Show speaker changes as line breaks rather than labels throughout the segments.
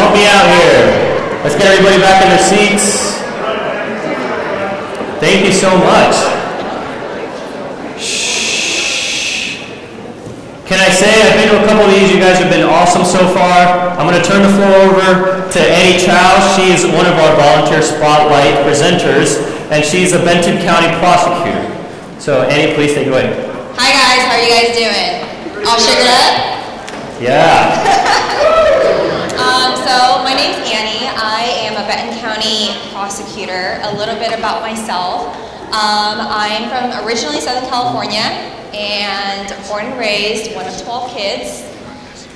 help me out here. Let's get everybody back in their seats. Thank you so much. Shh. Can I say I've been to a couple of these. You guys have been awesome so far. I'm going to turn the floor over to Annie Chow. She is one of our volunteer spotlight presenters, and she's a Benton County prosecutor. So Annie, please take it away.
Hi guys, how are you guys doing? All sugared up?
Yeah.
A little bit about myself. Um, I'm from originally Southern California and born and raised, one of 12 kids.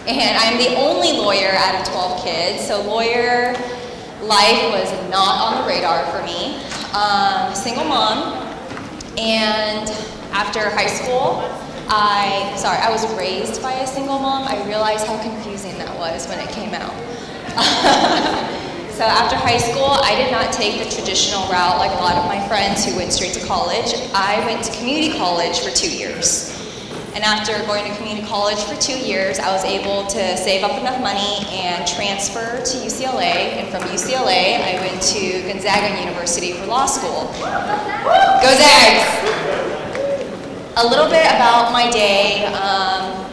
And I'm the only lawyer out of 12 kids, so lawyer life was not on the radar for me. Um, single mom, and after high school, I, sorry, I was raised by a single mom. I realized how confusing that was when it came out. so after high school, I did not take the traditional route like a lot of my friends who went straight to college. I went to community college for two years. And after going to community college for two years, I was able to save up enough money and transfer to UCLA. And from UCLA, I went to Gonzaga University for law school. Go Zags! A little bit about my day. Um,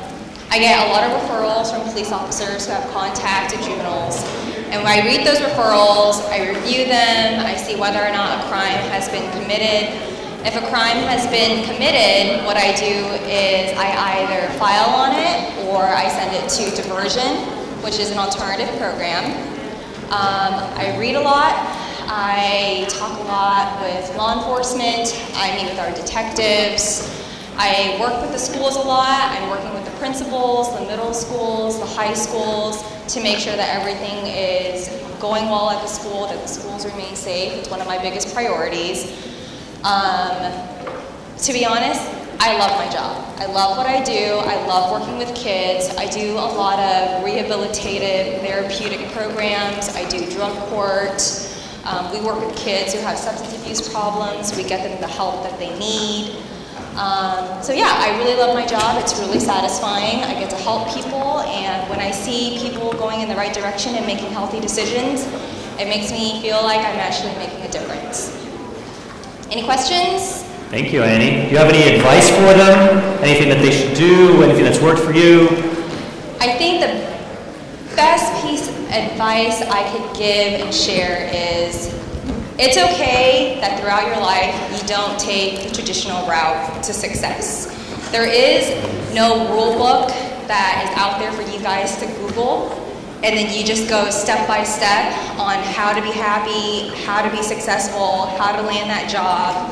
I get a lot of referrals from police officers who have contact contacted juveniles. And I read those referrals, I review them, I see whether or not a crime has been committed. If a crime has been committed, what I do is I either file on it or I send it to diversion, which is an alternative program. Um, I read a lot. I talk a lot with law enforcement. I meet with our detectives. I work with the schools a lot. I'm working with the principals, the middle schools, the high schools to make sure that everything is going well at the school, that the schools remain safe. It's one of my biggest priorities. Um, to be honest, I love my job. I love what I do. I love working with kids. I do a lot of rehabilitative therapeutic programs. I do drug court. Um, we work with kids who have substance abuse problems. We get them the help that they need. Um, so yeah, I really love my job. It's really satisfying. I get to help people, and when I see people going in the right direction and making healthy decisions, it makes me feel like I'm actually making a difference. Any questions?
Thank you, Annie. Do you have any advice for them? Anything that they should do? Anything that's worked for you?
I think the best piece of advice I could give and share is it's okay that throughout your life you don't take the traditional route to success. There is no rule book that is out there for you guys to Google, and then you just go step by step on how to be happy, how to be successful, how to land that job.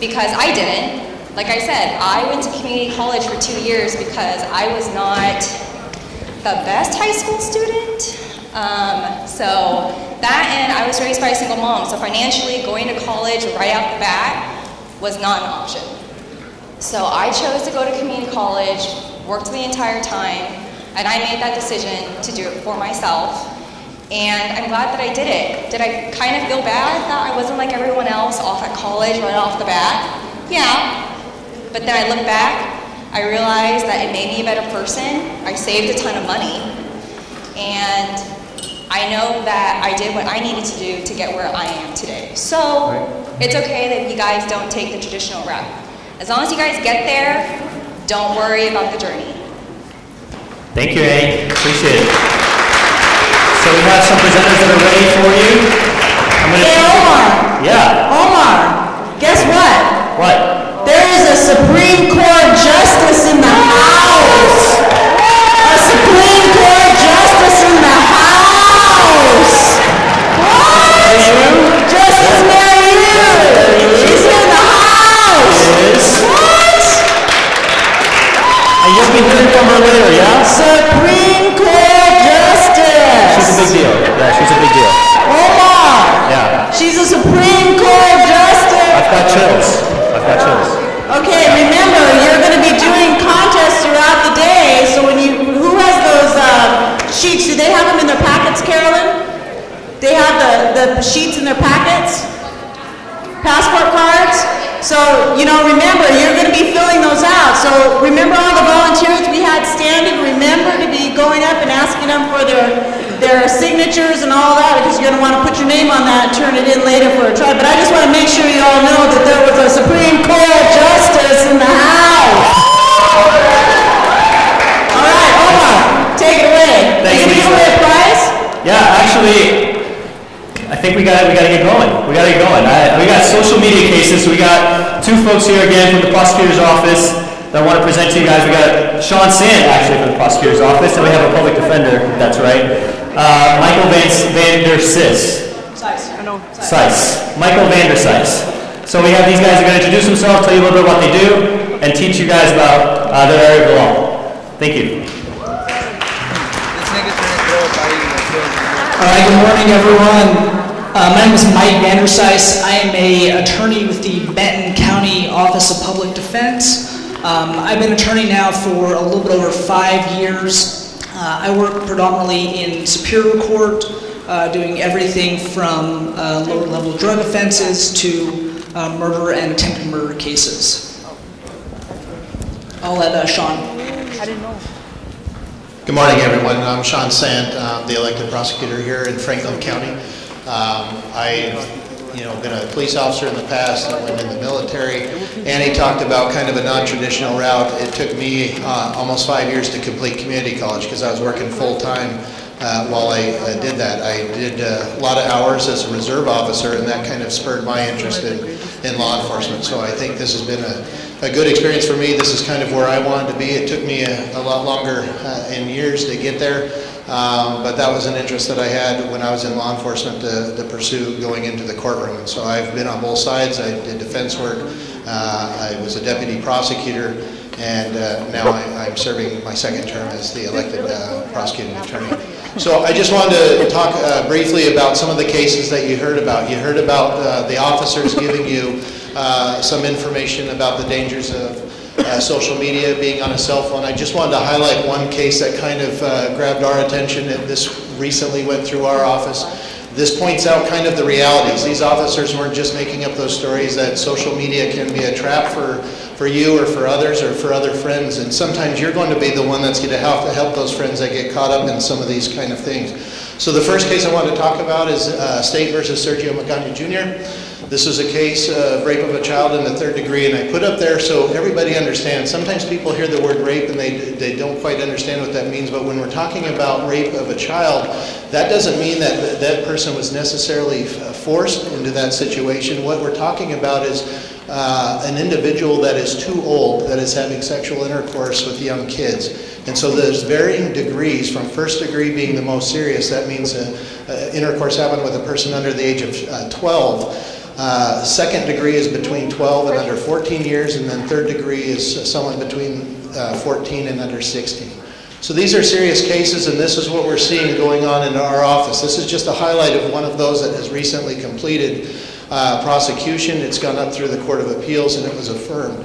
Because I didn't. Like I said, I went to community college for two years because I was not the best high school student. Um, so that and I was raised by a single mom, so financially going to college right out the bat was not an option. So I chose to go to community college, worked the entire time, and I made that decision to do it for myself. And I'm glad that I did it. Did I kind of feel bad that I wasn't like everyone else off at college right off the bat? Yeah. But then I look back, I realized that it made me a better person. I saved a ton of money. And I know that I did what I needed to do to get where I am today. So it's okay that you guys don't take the traditional route. As long as you guys get there, don't worry about the journey.
Thank you, Annie. Appreciate it. So we have some presenters that are ready for you. I'm gonna
Hey, Omar.
Yeah.
Omar, guess what?
What?
There is a Supreme Court justice in the house. A Supreme Court
hearing from her later, yeah?
Supreme Court Justice!
She's a big deal. Yeah, she's a big deal.
Omar.
Yeah.
She's a Supreme Court justice.
I've got chills. I've got chills.
Okay, remember, you're going to be doing contests throughout the day, so when you, who has those uh, sheets? Do they have them in their packets, Carolyn? They have the, the sheets in their packets? Passport cards? So, you know, remember, you're going to be filling those out. So remember all the volunteers we had standing? Remember to be going up and asking them for their, their signatures and all that, because you're gonna wanna put your name on that and turn it in later for a try. But I just wanna make sure you all know that there was a Supreme Court justice in the house. All right, Omar, take it away.
Thank you,
give away a prize?
Yeah, actually, I think we got we got to get going. We got to get going. I, we got social media cases. We got two folks here again from the prosecutor's office that I want to present to you guys. We got Sean Sant actually from the prosecutor's office, and we have a public defender. if That's right. Uh, Michael Van Vander Sis. Sice. I know. Sice. Michael Vander Sice. So we have these guys are going to introduce themselves, tell you a little bit what they do, and teach you guys about uh, their area of law. Thank you.
All right, good morning, everyone. Uh, My name is Mike Vandersice. I am a attorney with the Benton County Office of Public Defense. Um, I've been attorney now for a little bit over five years. Uh, I work predominantly in Superior Court, uh, doing everything from uh, lower-level drug offenses to uh, murder and attempted murder cases. I'll let uh, Sean
Good morning, everyone. I'm Sean Sant, I'm the elected prosecutor here in Franklin County. Um, I've, you know, been a police officer in the past, I went in the military. Annie talked about kind of a non-traditional route. It took me uh, almost five years to complete community college because I was working full-time uh, while I uh, did that. I did uh, a lot of hours as a reserve officer, and that kind of spurred my interest in, in law enforcement. So I think this has been a, a good experience for me. This is kind of where I wanted to be. It took me a, a lot longer uh, in years to get there, um, but that was an interest that I had when I was in law enforcement to, to pursue going into the courtroom. And so I've been on both sides. I did defense work. Uh, I was a deputy prosecutor, and uh, now I, I'm serving my second term as the elected uh, prosecuting attorney. So I just wanted to talk uh, briefly about some of the cases that you heard about. You heard about uh, the officers giving you uh, some information about the dangers of uh, social media, being on a cell phone. I just wanted to highlight one case that kind of uh, grabbed our attention, this recently went through our office. This points out kind of the realities. These officers weren't just making up those stories that social media can be a trap for, for you or for others or for other friends. And sometimes you're going to be the one that's going to have to help those friends that get caught up in some of these kind of things. So the first case I want to talk about is uh, State versus Sergio Magana Jr. This is a case of rape of a child in the third degree, and I put up there so everybody understands. Sometimes people hear the word rape and they, they don't quite understand what that means, but when we're talking about rape of a child, that doesn't mean that that person was necessarily uh, forced into that situation. What we're talking about is uh, an individual that is too old, that is having sexual intercourse with young kids. And so there's varying degrees, from first degree being the most serious, that means uh, uh, intercourse happened with a person under the age of uh, 12. Uh, second degree is between 12 and under 14 years, and then third degree is someone between uh, 14 and under 16. So these are serious cases, and this is what we're seeing going on in our office. This is just a highlight of one of those that has recently completed uh, prosecution. It's gone up through the Court of Appeals, and it was affirmed.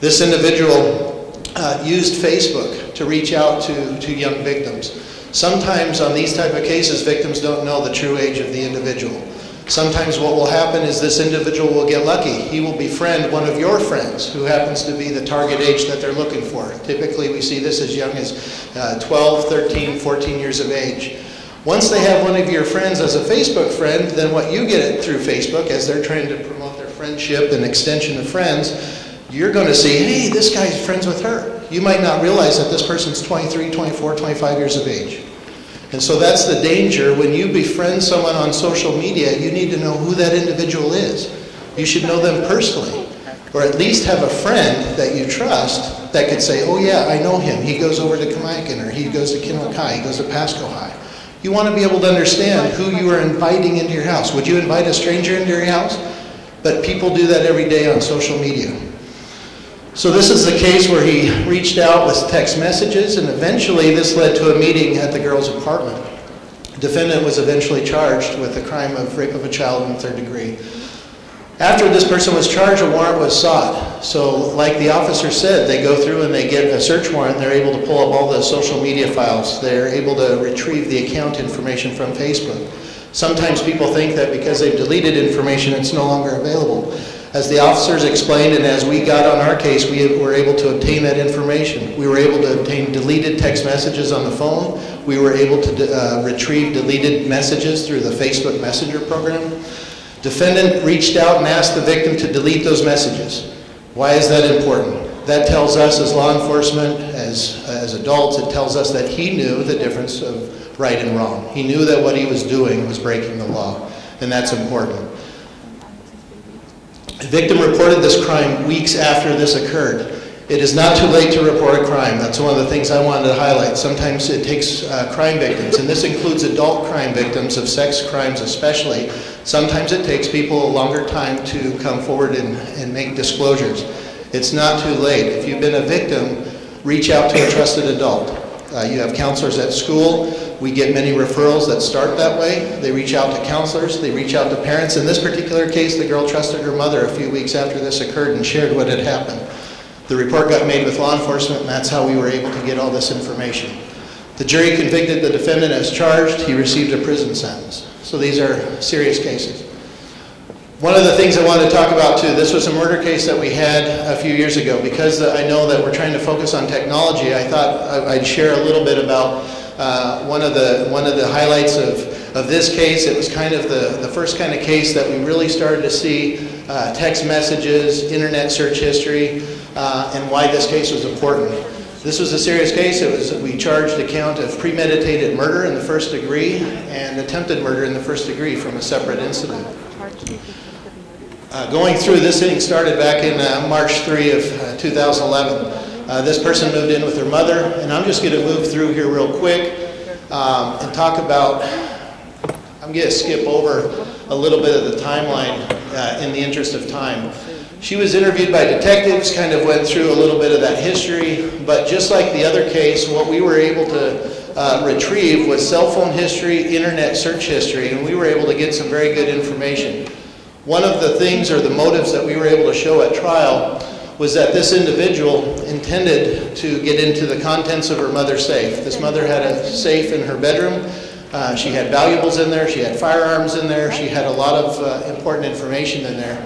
This individual uh, used Facebook to reach out to, to young victims. Sometimes on these type of cases, victims don't know the true age of the individual. Sometimes what will happen is this individual will get lucky. He will befriend one of your friends who happens to be the target age that they're looking for. Typically, we see this as young as uh, 12, 13, 14 years of age. Once they have one of your friends as a Facebook friend, then what you get through Facebook, as they're trying to promote their friendship and extension of friends, you're going to see, hey, this guy's friends with her. You might not realize that this person's 23, 24, 25 years of age. And so that's the danger. When you befriend someone on social media, you need to know who that individual is. You should know them personally. Or at least have a friend that you trust that could say, oh yeah, I know him. He goes over to Kamiakin, or he goes to Kinloch High, he goes to Pasco High. You want to be able to understand who you are inviting into your house. Would you invite a stranger into your house? But people do that every day on social media. So this is the case where he reached out with text messages, and eventually this led to a meeting at the girl's apartment. The Defendant was eventually charged with the crime of rape of a child in the third degree. After this person was charged, a warrant was sought. So like the officer said, they go through and they get a search warrant, and they're able to pull up all the social media files. They're able to retrieve the account information from Facebook. Sometimes people think that because they've deleted information, it's no longer available. As the officers explained and as we got on our case, we were able to obtain that information. We were able to obtain deleted text messages on the phone. We were able to uh, retrieve deleted messages through the Facebook Messenger program. Defendant reached out and asked the victim to delete those messages. Why is that important? That tells us as law enforcement, as, as adults, it tells us that he knew the difference of right and wrong. He knew that what he was doing was breaking the law, and that's important. The victim reported this crime weeks after this occurred. It is not too late to report a crime. That's one of the things I wanted to highlight. Sometimes it takes uh, crime victims, and this includes adult crime victims of sex crimes especially. Sometimes it takes people a longer time to come forward and, and make disclosures. It's not too late. If you've been a victim, reach out to a trusted adult. Uh, you have counselors at school. We get many referrals that start that way. They reach out to counselors, they reach out to parents. In this particular case, the girl trusted her mother a few weeks after this occurred and shared what had happened. The report got made with law enforcement, and that's how we were able to get all this information. The jury convicted the defendant as charged. He received a prison sentence. So these are serious cases. One of the things I wanted to talk about too, this was a murder case that we had a few years ago. Because I know that we're trying to focus on technology, I thought I'd share a little bit about uh, one, of the, one of the highlights of, of this case. It was kind of the, the first kind of case that we really started to see uh, text messages, internet search history, uh, and why this case was important. This was a serious case. It was, we charged a count of premeditated murder in the first degree and attempted murder in the first degree from a separate incident. Uh, going through this thing started back in uh, March 3 of uh, 2011. Uh, this person moved in with her mother, and I'm just going to move through here real quick um, and talk about. I'm going to skip over a little bit of the timeline uh, in the interest of time. She was interviewed by detectives, kind of went through a little bit of that history, but just like the other case, what we were able to uh, retrieve was cell phone history, internet search history, and we were able to get some very good information. One of the things or the motives that we were able to show at trial was that this individual intended to get into the contents of her mother's safe. This mother had a safe in her bedroom. Uh, she had valuables in there, she had firearms in there, she had a lot of uh, important information in there.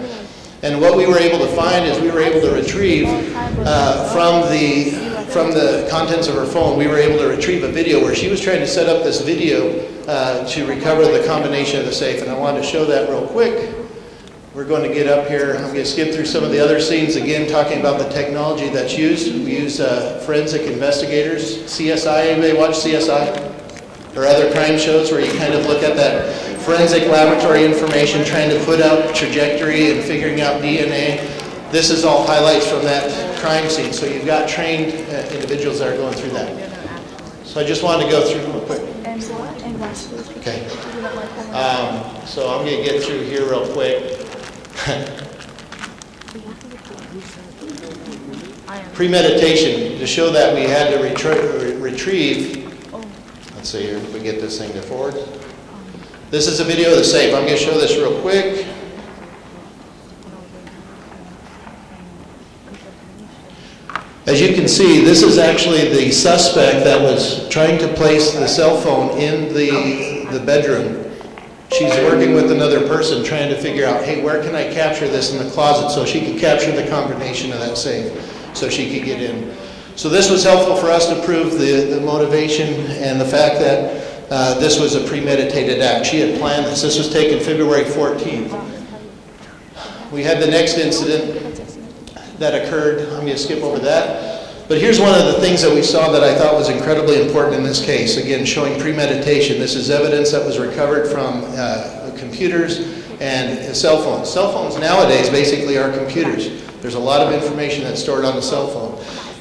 And what we were able to find is we were able to retrieve uh, from the from the contents of her phone, we were able to retrieve a video where she was trying to set up this video uh, to recover the combination of the safe. And I wanted to show that real quick. We're going to get up here. I'm going to skip through some of the other scenes again, talking about the technology that's used. We use uh, forensic investigators. CSI, anybody watch CSI? Or other crime shows where you kind of look at that forensic laboratory information, trying to put out trajectory and figuring out DNA. This is all highlights from that crime scene. So you've got trained uh, individuals that are going through that. So I just wanted to go through real quick. Okay. Um, so I'm going to get through here real quick. Premeditation, to show that we had to retrie- retrieve, see here, we get this thing to forward. This is a video of the safe. I'm going to show this real quick. As you can see, this is actually the suspect that was trying to place the cell phone in the, the bedroom. She's working with another person trying to figure out, hey, where can I capture this in the closet so she could capture the combination of that safe so she could get in. So this was helpful for us to prove the, the motivation and the fact that uh, this was a premeditated act. She had planned this. This was taken February 14th. We had the next incident that occurred. I'm going to skip over that. But here's one of the things that we saw that I thought was incredibly important in this case. Again, showing premeditation. This is evidence that was recovered from uh, computers and cell phones. Cell phones nowadays basically are computers. There's a lot of information that's stored on the cell phone.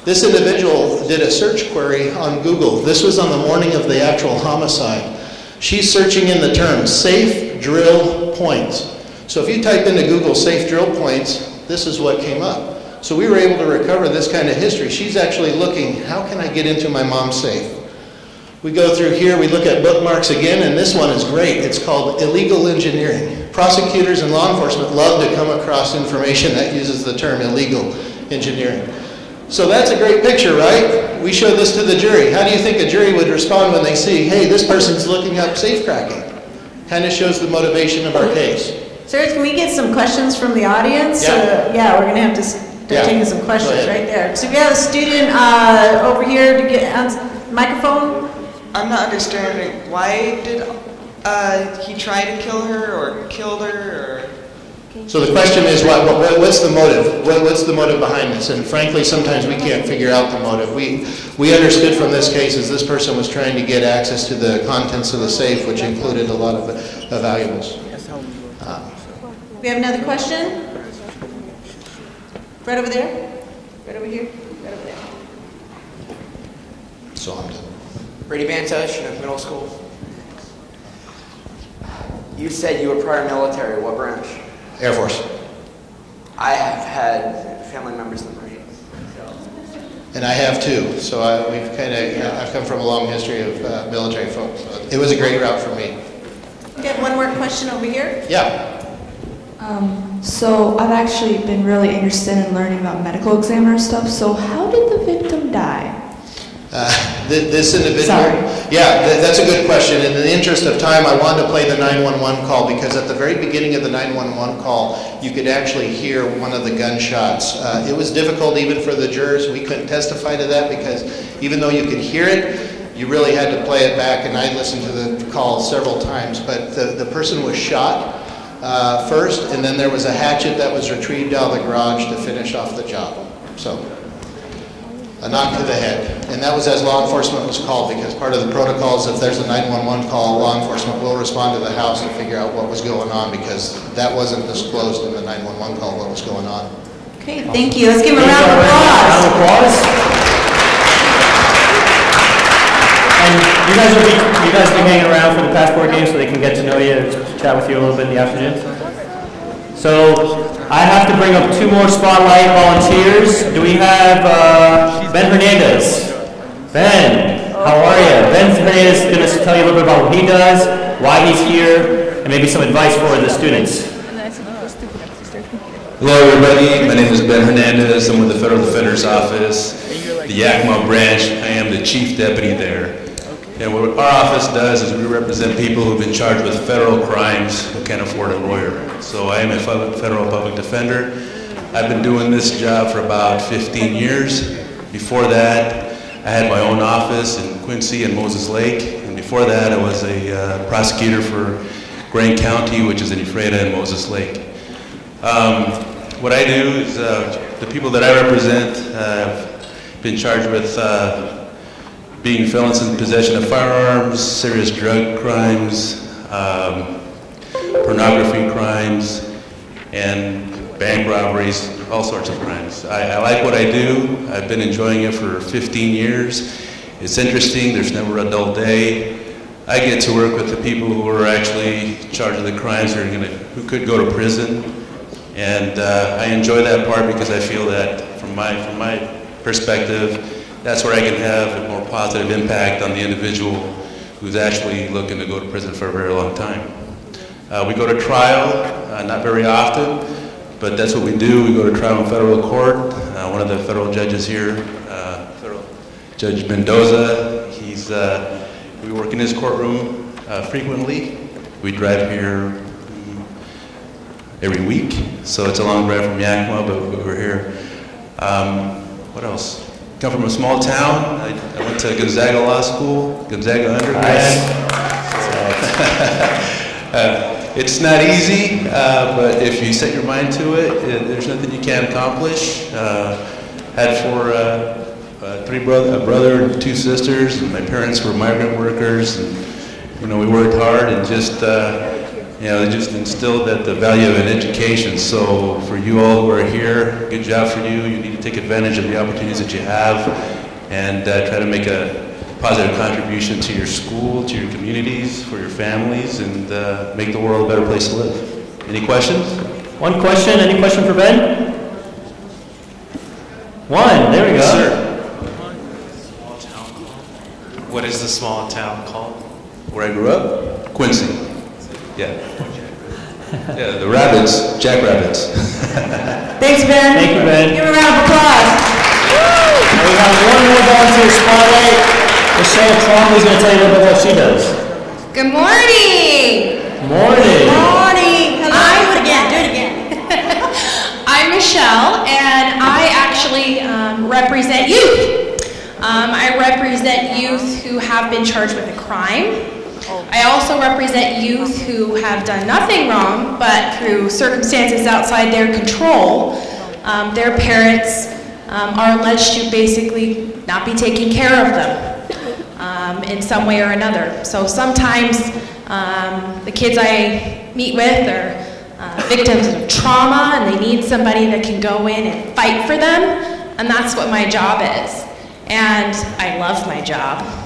This individual did a search query on Google. This was on the morning of the actual homicide. She's searching in the term safe drill points. So if you type into Google safe drill points, this is what came up. So we were able to recover this kind of history. She's actually looking, how can I get into my mom's safe? We go through here, we look at bookmarks again, and this one is great. It's called illegal engineering. Prosecutors and law enforcement love to come across information that uses the term illegal engineering. So that's a great picture, right? We show this to the jury. How do you think a jury would respond when they see, hey, this person's looking up safe cracking? Kind of shows the motivation of our case.
Sirs, can we get some questions from the audience?
Yeah.
Uh, Yeah, we're gonna have to start
Yeah.
taking some questions right there. So we have a student uh, over here to get on microphone.
I'm not understanding. Why did uh, he try to kill her or killed her
So the question is, what, what, what's the motive? What, what's the motive behind this? And frankly, sometimes we can't figure out the motive. We, we understood from this case is this person was trying to get access to the contents of the safe, which included a lot of uh, valuables.
We have another question? Right over there? Right over here? Right over there?
So I'm done.
Brady Bantosh, middle school. You said you were prior military. What branch?
Air Force.
I have had family members in the Marines.
And I have too. So I, we've kind of, I've come from a long history of uh, military folks. It was a great route for me.
We got one more question over here.
Yeah.
Um, so I've actually been really interested in learning about medical examiner stuff. So how did the victim die?
Uh, th- This individual?
Sorry.
Yeah, tha- that's a good question. In the interest of time, I wanted to play the 911 call because at the very beginning of the 911 call, you could actually hear one of the gunshots. Uh, It was difficult even for the jurors. We couldn't testify to that because even though you could hear it, you really had to play it back, and I listened to the call several times. But the the person was shot uh, first, and then there was a hatchet that was retrieved out of the garage to finish off the job. So a knock to the head. And that was as law enforcement was called, because part of the protocol is if there's a 911 call, law enforcement will respond to the house and figure out what was going on, because that wasn't disclosed in the 911 call, what was going on.
Okay, thank you. Let's give him a round of
alright. Round of
applause.
applause. And you guys will be, you guys will be hanging around for the passport game so they can get to know you, chat with you a little bit in the afternoon? So I have to bring up two more spotlight volunteers. Do we have uh, Ben Hernandez? Ben, how are you? Ben Hernandez is going to tell you a little bit about what he does, why he's here, and maybe some advice for the students.
Hello, everybody. My name is Ben Hernandez. I'm with the Federal Defender's Office, the Yakima branch. I am the chief deputy there. And what our office does is we represent people who've been charged with federal crimes who can't afford a lawyer. So I am a federal public defender. I've been doing this job for about 15 years. Before that, I had my own office in Quincy and Moses Lake. And before that, I was a uh, prosecutor for Grant County, which is in Ephrata and Moses Lake. Um, What I do is, uh, the people that I represent uh, have been charged with uh, being felons in possession of firearms, serious drug crimes, um, pornography crimes, and bank robberies, all sorts of crimes. I I like what I do. I've been enjoying it for 15 years. It's interesting, there's never a dull day. I get to work with the people who are actually charged with the crimes, who are gonna, who could go to prison. And uh, I enjoy that part because I feel that from my, from my perspective, that's where I can have a more positive impact on the individual who's actually looking to go to prison for a very long time. Uh, we go to trial, uh, not very often, but that's what we do. We go to trial in federal court. Uh, one of the federal judges here, uh, federal Judge Mendoza, he's, uh, we work in his courtroom uh, frequently. We drive here every week, so it's a long drive from Yakima, but but we're here. Um, what else? Come from a small town. I, I went to Gonzaga Law School, Gonzaga undergrad. Uh, It's not easy, uh, but if you set your mind to it, uh, there's nothing you can't accomplish. Uh, Had four, uh, uh, three brother, a brother and two sisters, and my parents were migrant workers, and, you know, we worked hard and just, uh, you know, they just instilled that the value of an education. So for you all who are here, good job for you. You need to take advantage of the opportunities that you have and uh, try to make a positive contribution to your school, to your communities, for your families, and uh, make the world a better place to live. Any questions?
One question, any question for Ben? One, there we go.
Yes, sir.
What is the small town called?
Where I grew up? Quincy. Yeah. Yeah, the rabbits, jackrabbits.
Thanks, Ben.
Thank you, Ben.
Give him a round of applause.
And we have one more volunteer spotlight. Michelle Trombley's going to tell you a little bit what she does.
Good morning.
Morning.
Morning. Hello. I'm
Michelle, and I actually um, represent youth. Um, I represent youth who have been charged with a crime. I also represent youth who have done nothing wrong, but through circumstances outside their control, um, their parents um, are alleged to basically not be taking care of them um, in some way or another. So sometimes um, the kids I meet with are uh, victims of trauma and they need somebody that can go in and fight for them, and that's what my job is. And I love my job.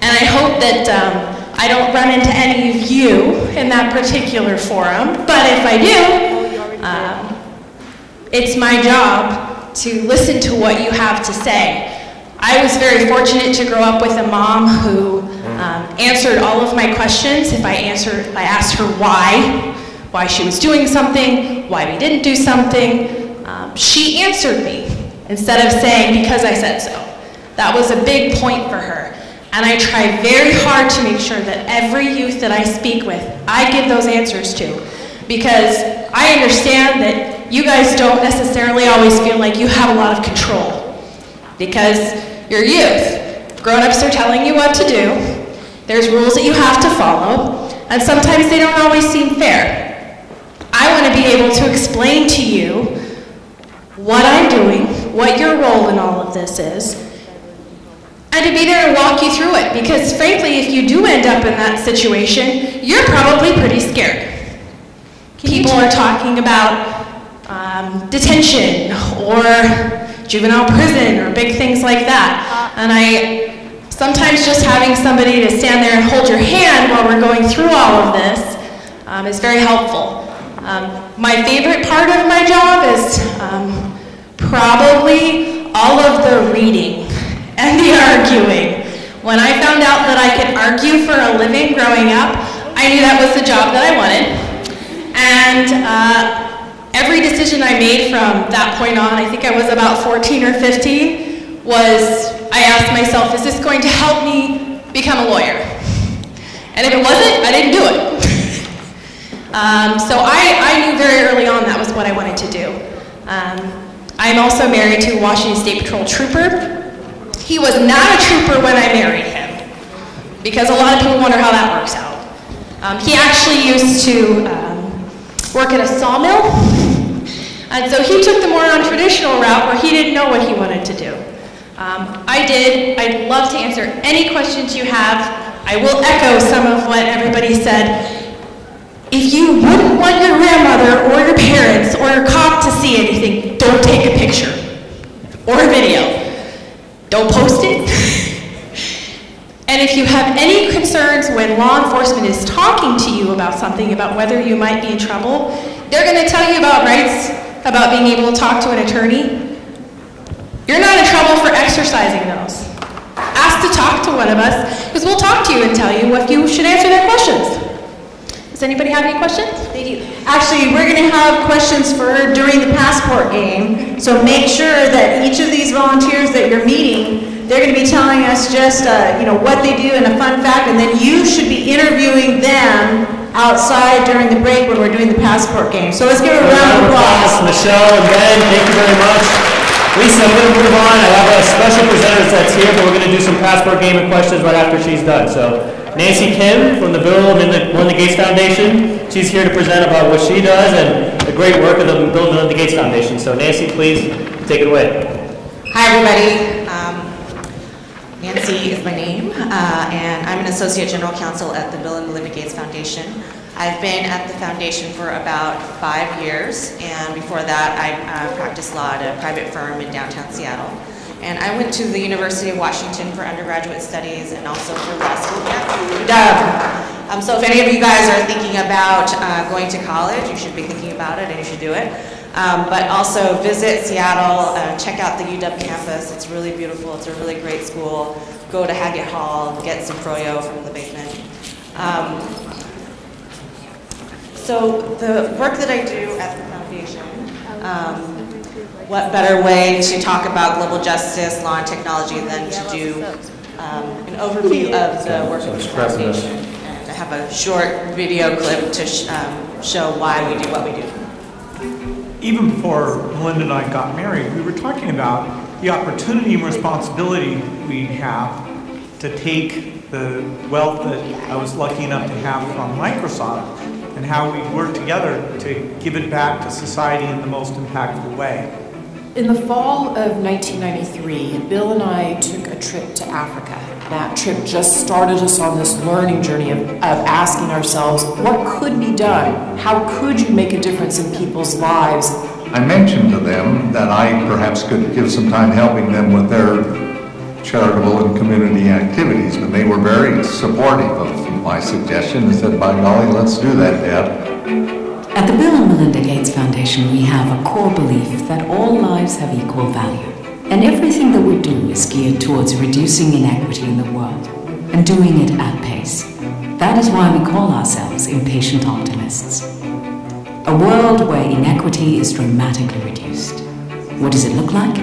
And I hope that um, I don't run into any of you in that particular forum, but if I do, um, it's my job to listen to what you have to say. I was very fortunate to grow up with a mom who um, answered all of my questions. If I answered, if I asked her why, why she was doing something, why we didn't do something, um, she answered me instead of saying because I said so. That was a big point for her. And I try very hard to make sure that every youth that I speak with, I give those answers to. Because I understand that you guys don't necessarily always feel like you have a lot of control. Because you're youth. Grown-ups are telling you what to do. There's rules that you have to follow. And sometimes they don't always seem fair. I want to be able to explain to you what I'm doing, what your role in all of this is, and to be there and walk you through it. Because frankly, if you do end up in that situation, you're probably pretty scared. People are talking about um, detention or juvenile prison or big things like that. And I sometimes just having somebody to stand there and hold your hand while we're going through all of this um, is very helpful. Um, my favorite part of my job is um, probably all of the reading and the arguing. When I found out that I could argue for a living growing up, I knew that was the job that I wanted. And uh, every decision I made from that point on, I think I was about 14 or 15, was I asked myself, is this going to help me become a lawyer? And if it wasn't, I didn't do it. um, so I, I knew very early on that was what I wanted to do. Um, I'm also married to a Washington State Patrol trooper. He was not a trooper when I married him, because a lot of people wonder how that works out. Um, he actually used to um, work at a sawmill, and so he took the more non-traditional route where he didn't know what he wanted to do. Um, I did. I'd love to answer any questions you have. I will echo some of what everybody said. If you wouldn't want your grandmother or your parents or your cop to see anything, don't take a picture or a video. Don't post it. and if you have any concerns when law enforcement is talking to you about something, about whether you might be in trouble, they're going to tell you about rights, about being able to talk to an attorney. You're not in trouble for exercising those. Ask to talk to one of us, because we'll talk to you and tell you what you should answer their questions. Does anybody have any questions?
They do. Actually, we're going to have questions for her during the passport game. So make sure that each of these volunteers that you're meeting, they're going to be telling us just, uh, you know, what they do and a fun fact, and then you should be interviewing them outside during the break when we're doing the passport game. So let's give a round of applause.
Michelle and Ben, thank you very much. Lisa, I'm going to move on. I have a special presenter that's here, but we're going to do some passport game and questions right after she's done. So Nancy Kim from the Bill and Melinda Gates Foundation. She's here to present about what she does and the great work of the Bill and Melinda Gates Foundation. So Nancy, please take it away.
Hi, everybody. Um, Nancy is my name, uh, and I'm an Associate General Counsel at the Bill and Melinda Gates Foundation. I've been at the foundation for about five years, and before that, I uh, practiced law at a private firm in downtown Seattle. And I went to the University of Washington for undergraduate studies and also for law school at UW. Um, so if any of you guys are thinking about uh, going to college, you should be thinking about it and you should do it. Um, but also visit Seattle, uh, check out the UW campus. It's really beautiful. It's a really great school. Go to Haggett Hall, get some froyo from the basement. Um, so the work that I do at the foundation, um, what better way to talk about global justice, law, and technology than to do um, an overview of the work of the foundation. And I have a short video clip to sh um, show why we do what we do.
even before Melinda and I got married, we were talking about the opportunity and responsibility we have to take the wealth that I was lucky enough to have from Microsoft and how we work together to give it back to society in the most impactful way.
In the fall of 1993, Bill and I took a trip to Africa. That trip just started us on this learning journey of, of asking ourselves, what could be done? How could you make a difference in people's lives?
I mentioned to them that I perhaps could give some time helping them with their charitable and community activities, and they were very supportive of my suggestion and said, by golly, let's do that, Dad.
At the Bill and Melinda Gates Foundation, we have a core belief that all lives have equal value. And everything that we do is geared towards reducing inequity in the world and doing it at pace. That is why we call ourselves impatient optimists. A world where inequity is dramatically reduced. What does it look like?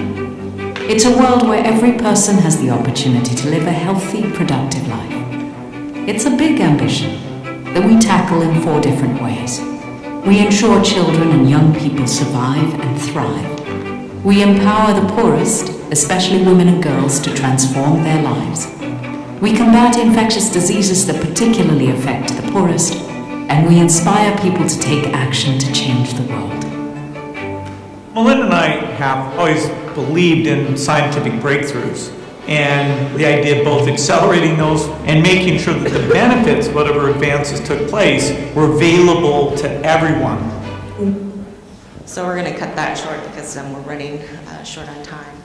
It's a world where every person has the opportunity to live a healthy, productive life. It's a big ambition that we tackle in four different ways. We ensure children and young people survive and thrive. We empower the poorest, especially women and girls, to transform their lives. We combat infectious diseases that particularly affect the poorest, and we inspire people to take action to change the world.
Melinda and I have always believed in scientific breakthroughs and the idea of both accelerating those and making sure that the benefits, whatever advances took place, were available to everyone.
So we're going to cut that short because um, we're running uh, short on time.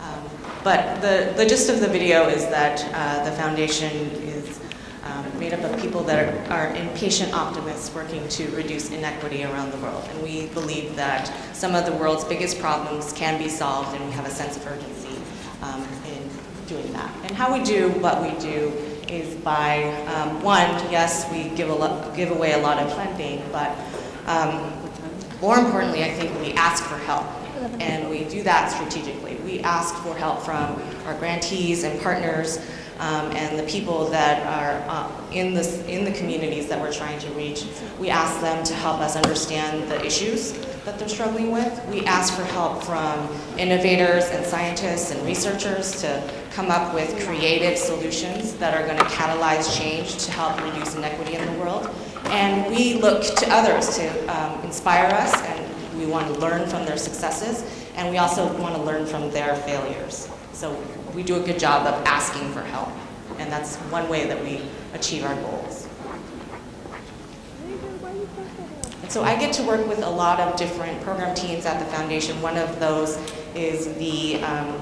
Um, but the, the gist of the video is that uh, the foundation is um, made up of people that are, are impatient optimists working to reduce inequity around the world. And we believe that some of the world's biggest problems can be solved and we have a sense of urgency um, doing that. And how we do what we do is by, um, one, yes, we give, a give away a lot of funding, but um, more importantly, I think we ask for help. And we do that strategically. We ask for help from our grantees and partners um, and the people that are uh, in, this, in the communities that we're trying to reach. We ask them to help us understand the issues that they're struggling with. We ask for help from innovators and scientists and researchers to come up with creative solutions that are going to catalyze change to help reduce inequity in the world. And we look to others to um, inspire us, and we want to learn from their successes, and we also want to learn from their failures. So we do a good job of asking for help, and that's one way that we achieve our goals. And so I get to work with a lot of different program teams at the foundation. One of those is the um,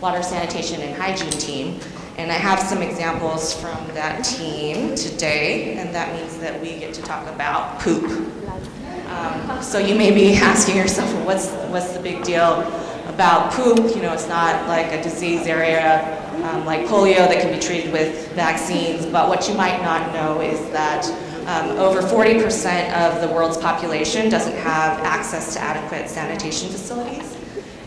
water sanitation and hygiene team. And I have some examples from that team today, and that means that we get to talk about poop. Um, so you may be asking yourself, well, what's, what's the big deal about poop? You know, it's not like a disease area um, like polio that can be treated with vaccines, but what you might not know is that um, over 40% of the world's population doesn't have access to adequate sanitation facilities.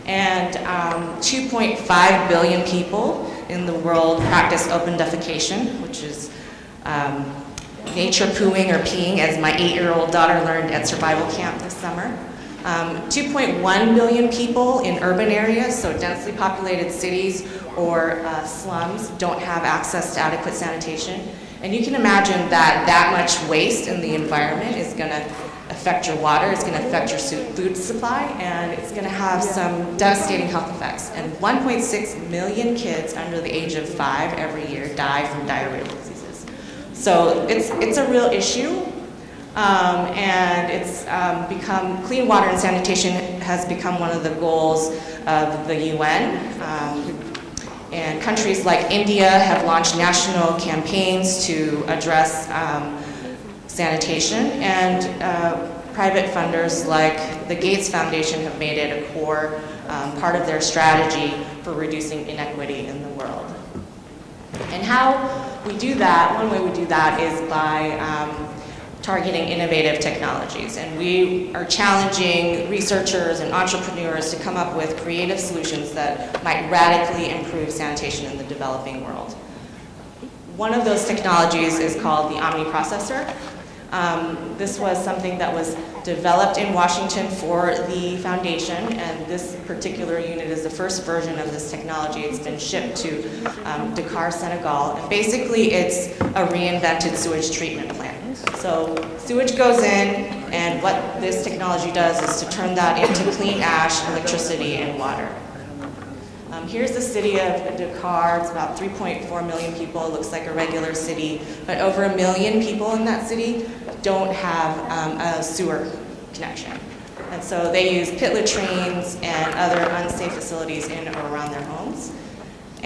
And um, 2.5 billion people in the world practice open defecation, which is um, nature pooing or peeing, as my eight-year-old daughter learned at survival camp this summer. Um, 2.1 billion people in urban areas, so densely populated cities or uh, slums, don't have access to adequate sanitation. And you can imagine that that much waste in the environment is going to affect your water, it's going to affect your food supply, and it's going to have some devastating health effects. And 1.6 million kids under the age of five every year die from diarrheal diseases. So it's, it's a real issue, um, and it's um, become, clean water and sanitation has become one of the goals of the UN. Um, and countries like India have launched national campaigns to address um, sanitation. And uh, private funders like the Gates Foundation have made it a core um, part of their strategy for reducing inequity in the world. And how we do that, one way we do that is by um, targeting innovative technologies. And we are challenging researchers and entrepreneurs to come up with creative solutions that might radically improve sanitation in the developing world. One of those technologies is called the Omni Processor. Um, Um, this was something that was developed in Washington for the foundation, and this particular unit is the first version of this technology. It's been shipped to um, Dakar, Senegal, and basically it's a reinvented sewage treatment plant. So sewage goes in, and what this technology does is to turn that into clean ash, electricity, and water. Um, here's the city of Dakar. It's about 3.4 million people. It looks like a regular city, but over a million people in that city don't have um, a sewer connection. And so they use pit latrines and other unsafe facilities in or around their homes.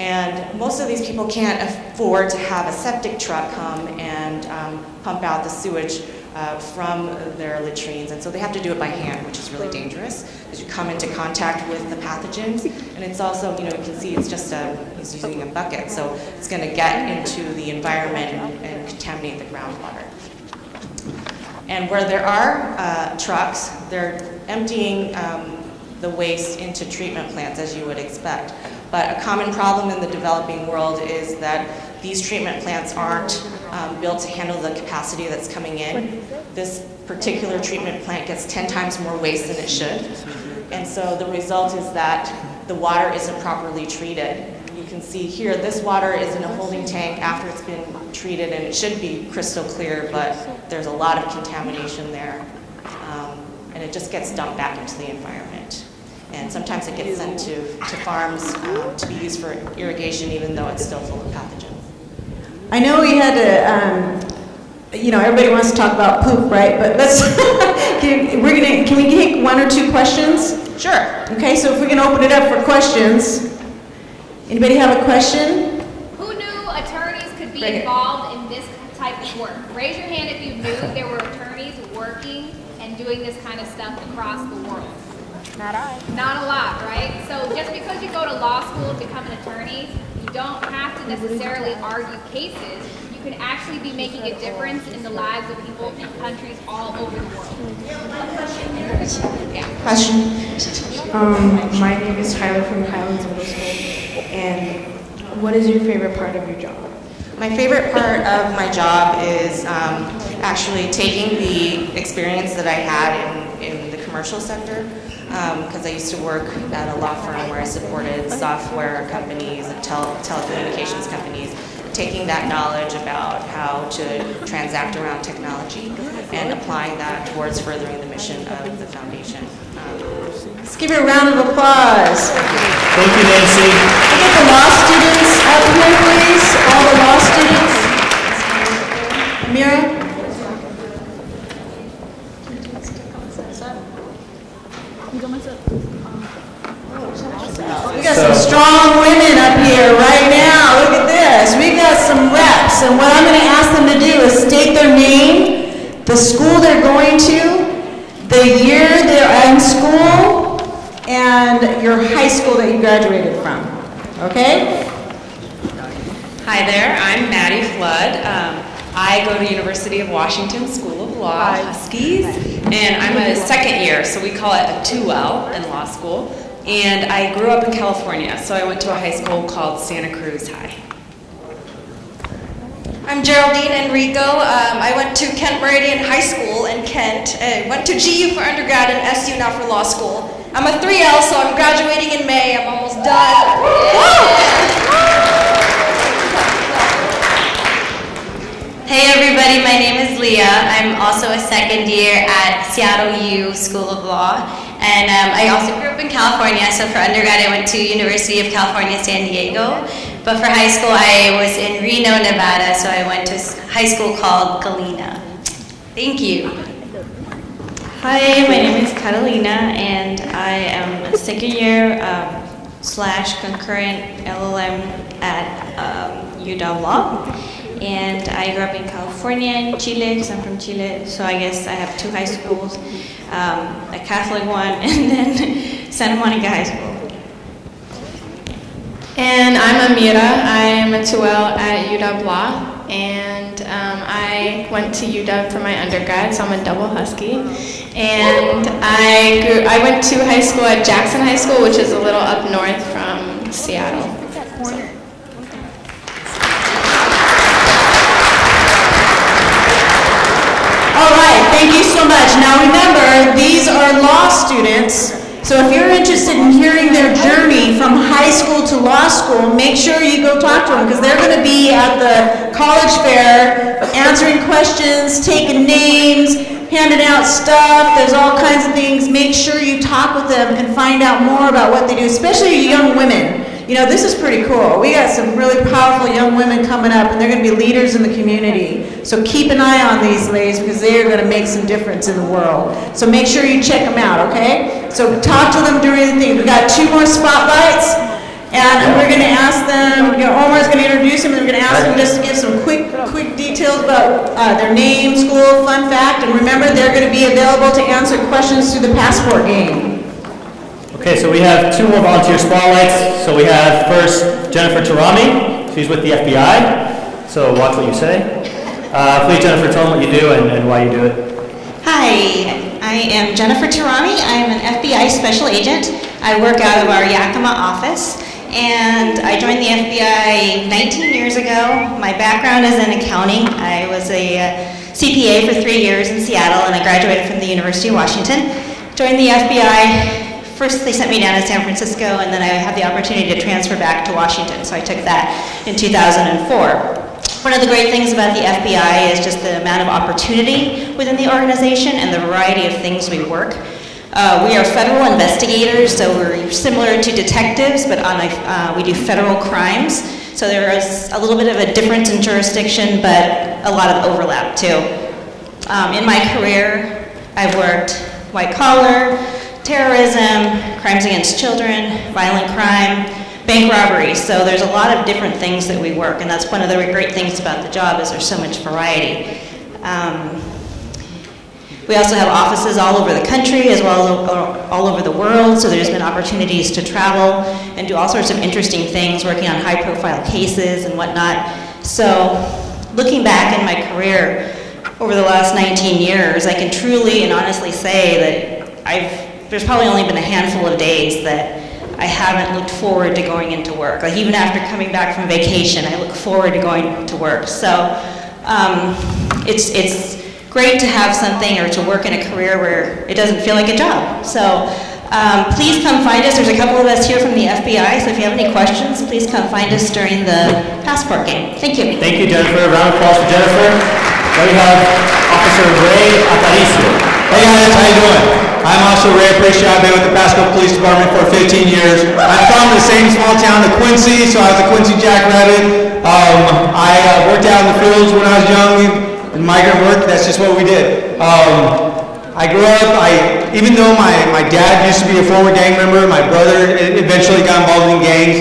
And most of these people can't afford to have a septic truck come and um, pump out the sewage uh, from their latrines. And so they have to do it by hand, which is really dangerous as you come into contact with the pathogens. And it's also, you know, you can see it's just a, he's using a bucket. So it's going to get into the environment and, and contaminate the groundwater. And where there are uh, trucks, they're emptying um, the waste into treatment plants as you would expect. But a common problem in the developing world is that these treatment plants aren't um, built to handle the capacity that's coming in. This particular treatment plant gets 10 times more waste than it should. And so the result is that the water isn't properly treated. You can see here, this water is in a holding tank after it's been treated and it should be crystal clear, but there's a lot of contamination there. Um, and it just gets dumped back into the environment. And sometimes it gets sent to, to farms um, to be used for irrigation even though it's still full of pathogens.
I know we had to, um, you know, everybody wants to talk about poop, right? But let's, can, we're gonna, can we take one or two questions?
Sure.
Okay, so if we can open it up for questions. Anybody have a question?
Who knew attorneys could be
Right
involved in this type of work? Raise your hand if you knew there were attorneys working and doing this kind of stuff across the world. Not I. Not a lot, right? So just because you go to law school and become an attorney, you don't have to necessarily argue cases. You can actually be making a difference in the lives of people in countries all over the world. Yeah.
Question. Um, my name is Tyler from Highlands Middle School. And what is your favorite part of your job?
My favorite part of my job is um, actually taking the experience that I had in, in the commercial sector, because I used to work at a law firm where I supported software companies and tel- telecommunications companies, taking that knowledge about how to transact around technology and applying that towards furthering the mission of the foundation. Um,
Let's give her a round of applause.
Thank you, Nancy.
Can get the law students up here, please? All the law students. Amira? We got some strong women up here right now. Look at this. We got some reps, and what I'm going to ask them to do is state their name, the school they're going to, the year they're in school, and your high school that you graduated from. Okay?
Hi there, I'm Maddie Flood. Um, I go to University of Washington School of Law, Huskies, and I'm a second year, so we call it a 2L in law school. And I grew up in California, so I went to a high school called Santa Cruz High.
I'm Geraldine Enrico. Um, I went to Kent Meridian High School in Kent. I went to GU for undergrad and SU now for law school. I'm a 3L, so I'm graduating in May. I'm almost done.
Hey everybody, my name is Leah. I'm also a second year at Seattle U School of Law. And um, I also grew up in California, so for undergrad I went to University of California, San Diego. But for high school I was in Reno, Nevada, so I went to high school called Galena. Thank you.
Hi, my name is Catalina, and I am a second year um, slash concurrent LLM at um, UW Law. And I grew up in California and Chile, because I'm from Chile, so I guess I have two high schools, um, a Catholic one, and then Santa Monica High School.
And I'm Amira. I am a 2L at UW Law, and um, I went to UW for my undergrad, so I'm a double Husky. And I grew. I went to high school at Jackson High School, which is a little up north from Seattle.
All much. Now remember, these are law students, so if you're interested in hearing their journey from high school to law school, make sure you go talk to them, because they're going to be at the college fair answering questions, taking names, handing out stuff, there's all kinds of things. Make sure you talk with them and find out more about what they do, especially young women. You know, this is pretty cool. We got some really powerful young women coming up, and they're going to be leaders in the community. So keep an eye on these ladies because they are going to make some difference in the world. So make sure you check them out, okay? So talk to them during the thing. We got two more spotlights, and we're going to ask them. You know, Omar's going to introduce them, and we're going to ask them just to give some quick, quick details about uh, their name, school, fun fact, and remember they're going to be available to answer questions through the passport game.
Okay, so we have two more volunteer spotlights. So we have first Jennifer Tarami. She's with the FBI. So watch what you say. Uh, please, Jennifer, tell them what you do and, and why you do it.
Hi, I am Jennifer Tarami. I am an FBI special agent. I work out of our Yakima office. And I joined the FBI 19 years ago. My background is in accounting. I was a uh, CPA for three years in Seattle, and I graduated from the University of Washington. Joined the FBI first they sent me down to San Francisco and then I had the opportunity to transfer back to Washington. So I took that in 2004. One of the great things about the FBI is just the amount of opportunity within the organization and the variety of things we work. Uh, we are federal investigators, so we're similar to detectives, but on a, uh, we do federal crimes. So there is a little bit of a difference in jurisdiction, but a lot of overlap too. Um, in my career, I've worked white collar, terrorism, crimes against children, violent crime, bank robbery. So there's a lot of different things that we work, and that's one of the great things about the job is there's so much variety. Um, we also have offices all over the country as well as all over the world, so there's been opportunities to travel and do all sorts of interesting things, working on high profile cases and whatnot. So looking back in my career over the last 19 years, I can truly and honestly say that I've there's probably only been a handful of days that I haven't looked forward to going into work. Like even after coming back from vacation, I look forward to going to work. So um, it's, it's great to have something or to work in a career where it doesn't feel like a job. So um, please come find us. There's a couple of us here from the FBI, so if you have any questions, please come find us during the passport game. Thank you.
Thank you, Jennifer. A Round of applause for Jennifer. We have Officer Ray Aparicio.
Hey guys, how you doing? I'm also Ray Aparicio. I've been with the Pasco Police Department for 15 years. I'm from the same small town of Quincy, so I was a Quincy Jackrabbit. Um, I uh, worked out in the fields when I was young, in migrant work. That's just what we did. Um, I grew up, I, even though my, my dad used to be a former gang member, my brother eventually got involved in gangs.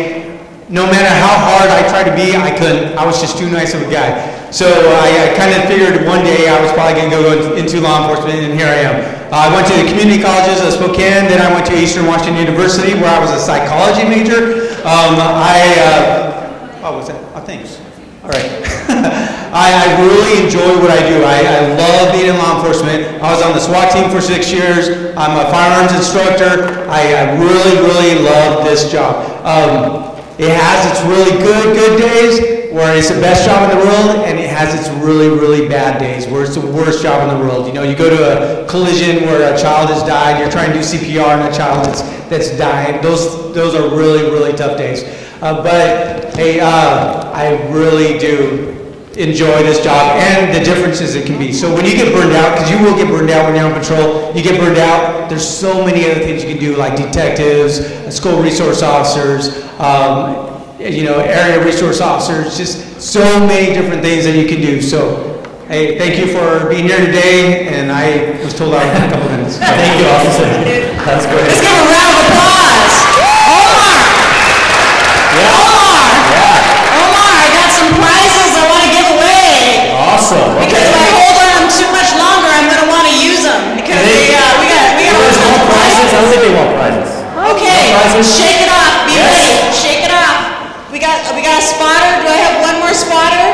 No matter how hard I tried to be, I couldn't. I was just too nice of a guy. So I, I kind of figured one day I was probably going to go into law enforcement, and here I am. Uh, I went to the community colleges of Spokane, then I went to Eastern Washington University where I was a psychology major. Um, I, uh, oh, what's that? Oh, thanks. All right. I, I, really enjoy what I do. I, I, love being in law enforcement. I was on the SWAT team for six years. I'm a firearms instructor. I, I really, really love this job. Um, it has its really good, good days, where it's the best job in the world and it has its really, really bad days where it's the worst job in the world. You know, you go to a collision where a child has died, you're trying to do CPR on a child that's, that's dying. Those, those are really, really tough days. Uh, but hey, uh, I really do enjoy this job and the differences it can be. So when you get burned out, because you will get burned out when you're on patrol, you get burned out, there's so many other things you can do like detectives, school resource officers, um, you know, area resource officers, just so many different things that you can do. So, hey, thank you for being here today, and I was told I would have a couple minutes.
thank you, officer. That's great.
Let's give a round of applause. Omar!
Yeah.
Omar!
Yeah.
Omar, I got some prizes I want to give away.
Awesome.
Because
okay.
if I hold on too much longer, I'm going to want to use them. Because
they,
we, uh, we got, we got
want prizes. I don't think they want prizes.
Okay,
prizes?
shake it off. Be
yes.
ready. Shake it off. We got we got a spotter. Do I have one more spotter?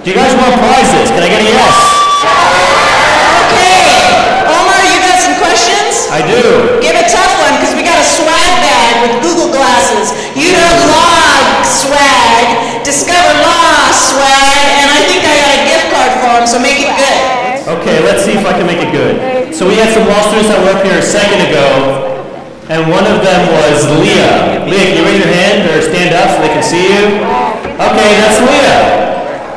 Do you guys want prizes? Can I get a yes?
Okay. Omar, you got some questions?
I do.
Give a tough one because we got a swag bag with Google glasses. You know log swag, discover law swag, and I think I got a gift card for him, so make it good.
Okay, let's see if I can make it good. So we had some law students that were up here a second ago, and one of them was Leah. Leah, can you raise your hand or stand up so they can see you? Okay, that's Leah.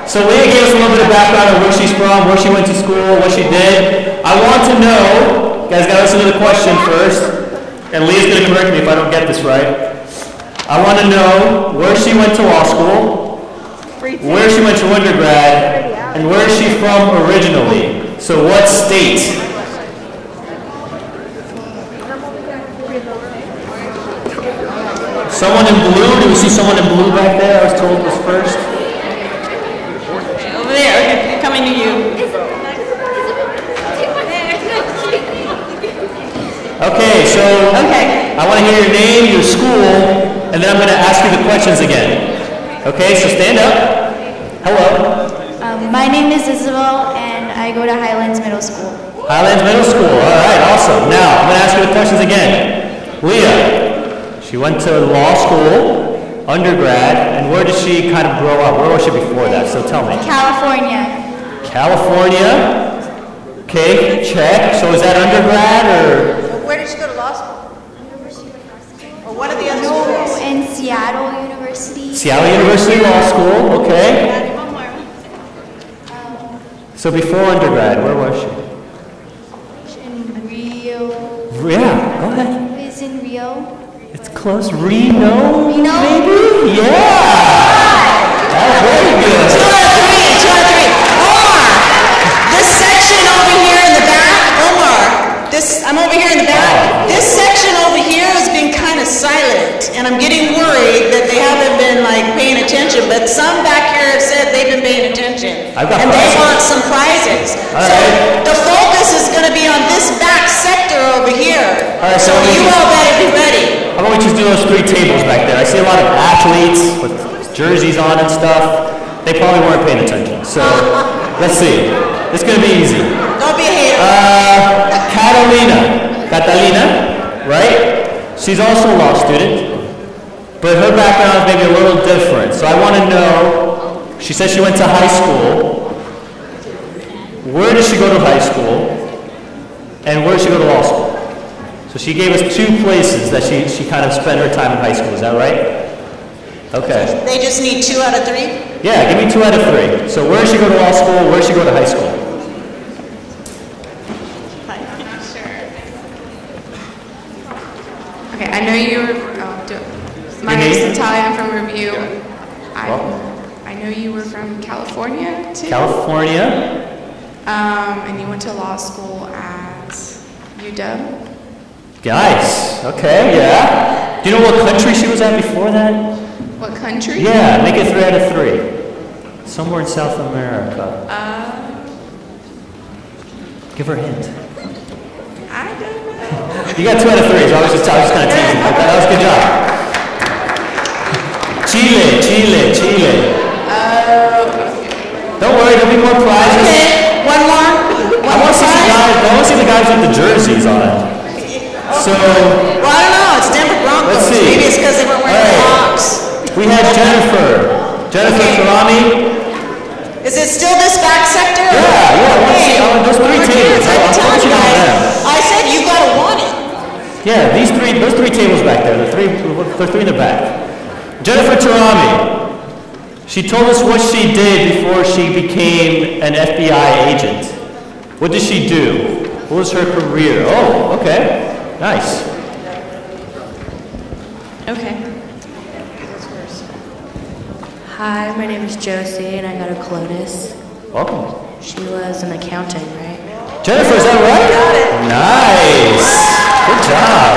So Leah gave us a little bit of background on where she's from, where she went to school, what she did. I want to know, guys gotta listen to the question first, and Leah's gonna correct me if I don't get this right. I want to know where she went to law school, where she went to undergrad, and where is she from originally? So what state? Someone in blue, do we see someone in blue back there? I was told was first.
Over there, okay, coming to you.
Okay, so okay. I want to hear your name, your school, and then I'm going to ask you the questions again. Okay, so stand up. Hello.
Um, my name is Isabel, and I go to Highlands Middle School.
Highlands Middle School. All right, awesome. Now, I'm going to ask you the questions again. Leah, she went to law school, undergrad, and where did she kind of grow up? Where was she before that? So tell me.
California.
California. Okay, check. So is that undergrad or?
Where did she go to law school? Or what are the other
No,
schools?
in Seattle University.
Seattle University Law School, okay. So before undergrad, where was she?
In Rio.
Yeah, go ahead.
Is in Rio.
It's close. Reno?
Reno?
Maybe? Yeah! Oh, very good.
Two out of three, two out of three. Omar, this section over here in the back, Omar, this, I'm over here in the back. This section over here has been kind of silent, and I'm getting worried that they haven't been like paying attention, but some back here have said they've been paying attention.
I've got
And they want some prizes.
All
So
right.
the focus is gonna be on this back sector over here.
All right,
So
so
you all better be ready.
We just do those three tables back there? I see a lot of athletes with jerseys on and stuff. They probably weren't paying attention. So, let's see. It's going to be easy.
Don't be here.
Uh, Catalina. Catalina, right? She's also a law student, but her background is maybe a little different. So I want to know, she says she went to high school. Where did she go to high school? And where did she go to law school? So she gave us two places that she, she kind of spent her time in high school. Is that right? Okay.
They just need two out of three?
Yeah, give me two out of three. So where did she go to law school? Where did she go to high school?
Okay, I know you were, oh, do, my name is? Natalia, I'm from Review. I,
Welcome.
I know you were from California too.
California.
Um, and you went to law school at UW.
Nice. Okay, yeah. Do you know what country she was at before that?
What country?
Yeah, make it three out of three. Somewhere in South America.
Uh,
Give her a hint.
I don't know.
You got two out of three, so I was just, I was just kind of teasing. Okay, that was a good job. Chile, Chile, Chile. Don't worry, there'll be more prizes.
Okay, one more.
I want to see the guys. I want to see the guys with the jerseys on. So
Well, I don't know, it's Denver Broncos.
let's see.
Maybe it's because they weren't wearing
right.
socks.
We had Jennifer. Jennifer Karami.
Is it still this back sector?
Yeah, yeah, I want to see. I want those three tables. I
I'm telling
want
you
you know them.
guys, I said you gotta want it.
Yeah, these three, those three tables back there, the three, the three in the back. Jennifer Tarami. She told us what she did before she became an FBI agent. What did she do? What was her career? Oh, okay. Nice.
Okay. Hi, my name is Josie, and I got a Clovis.
Welcome.
She was an accountant, right?
Jennifer, is that right? Nice. Good job.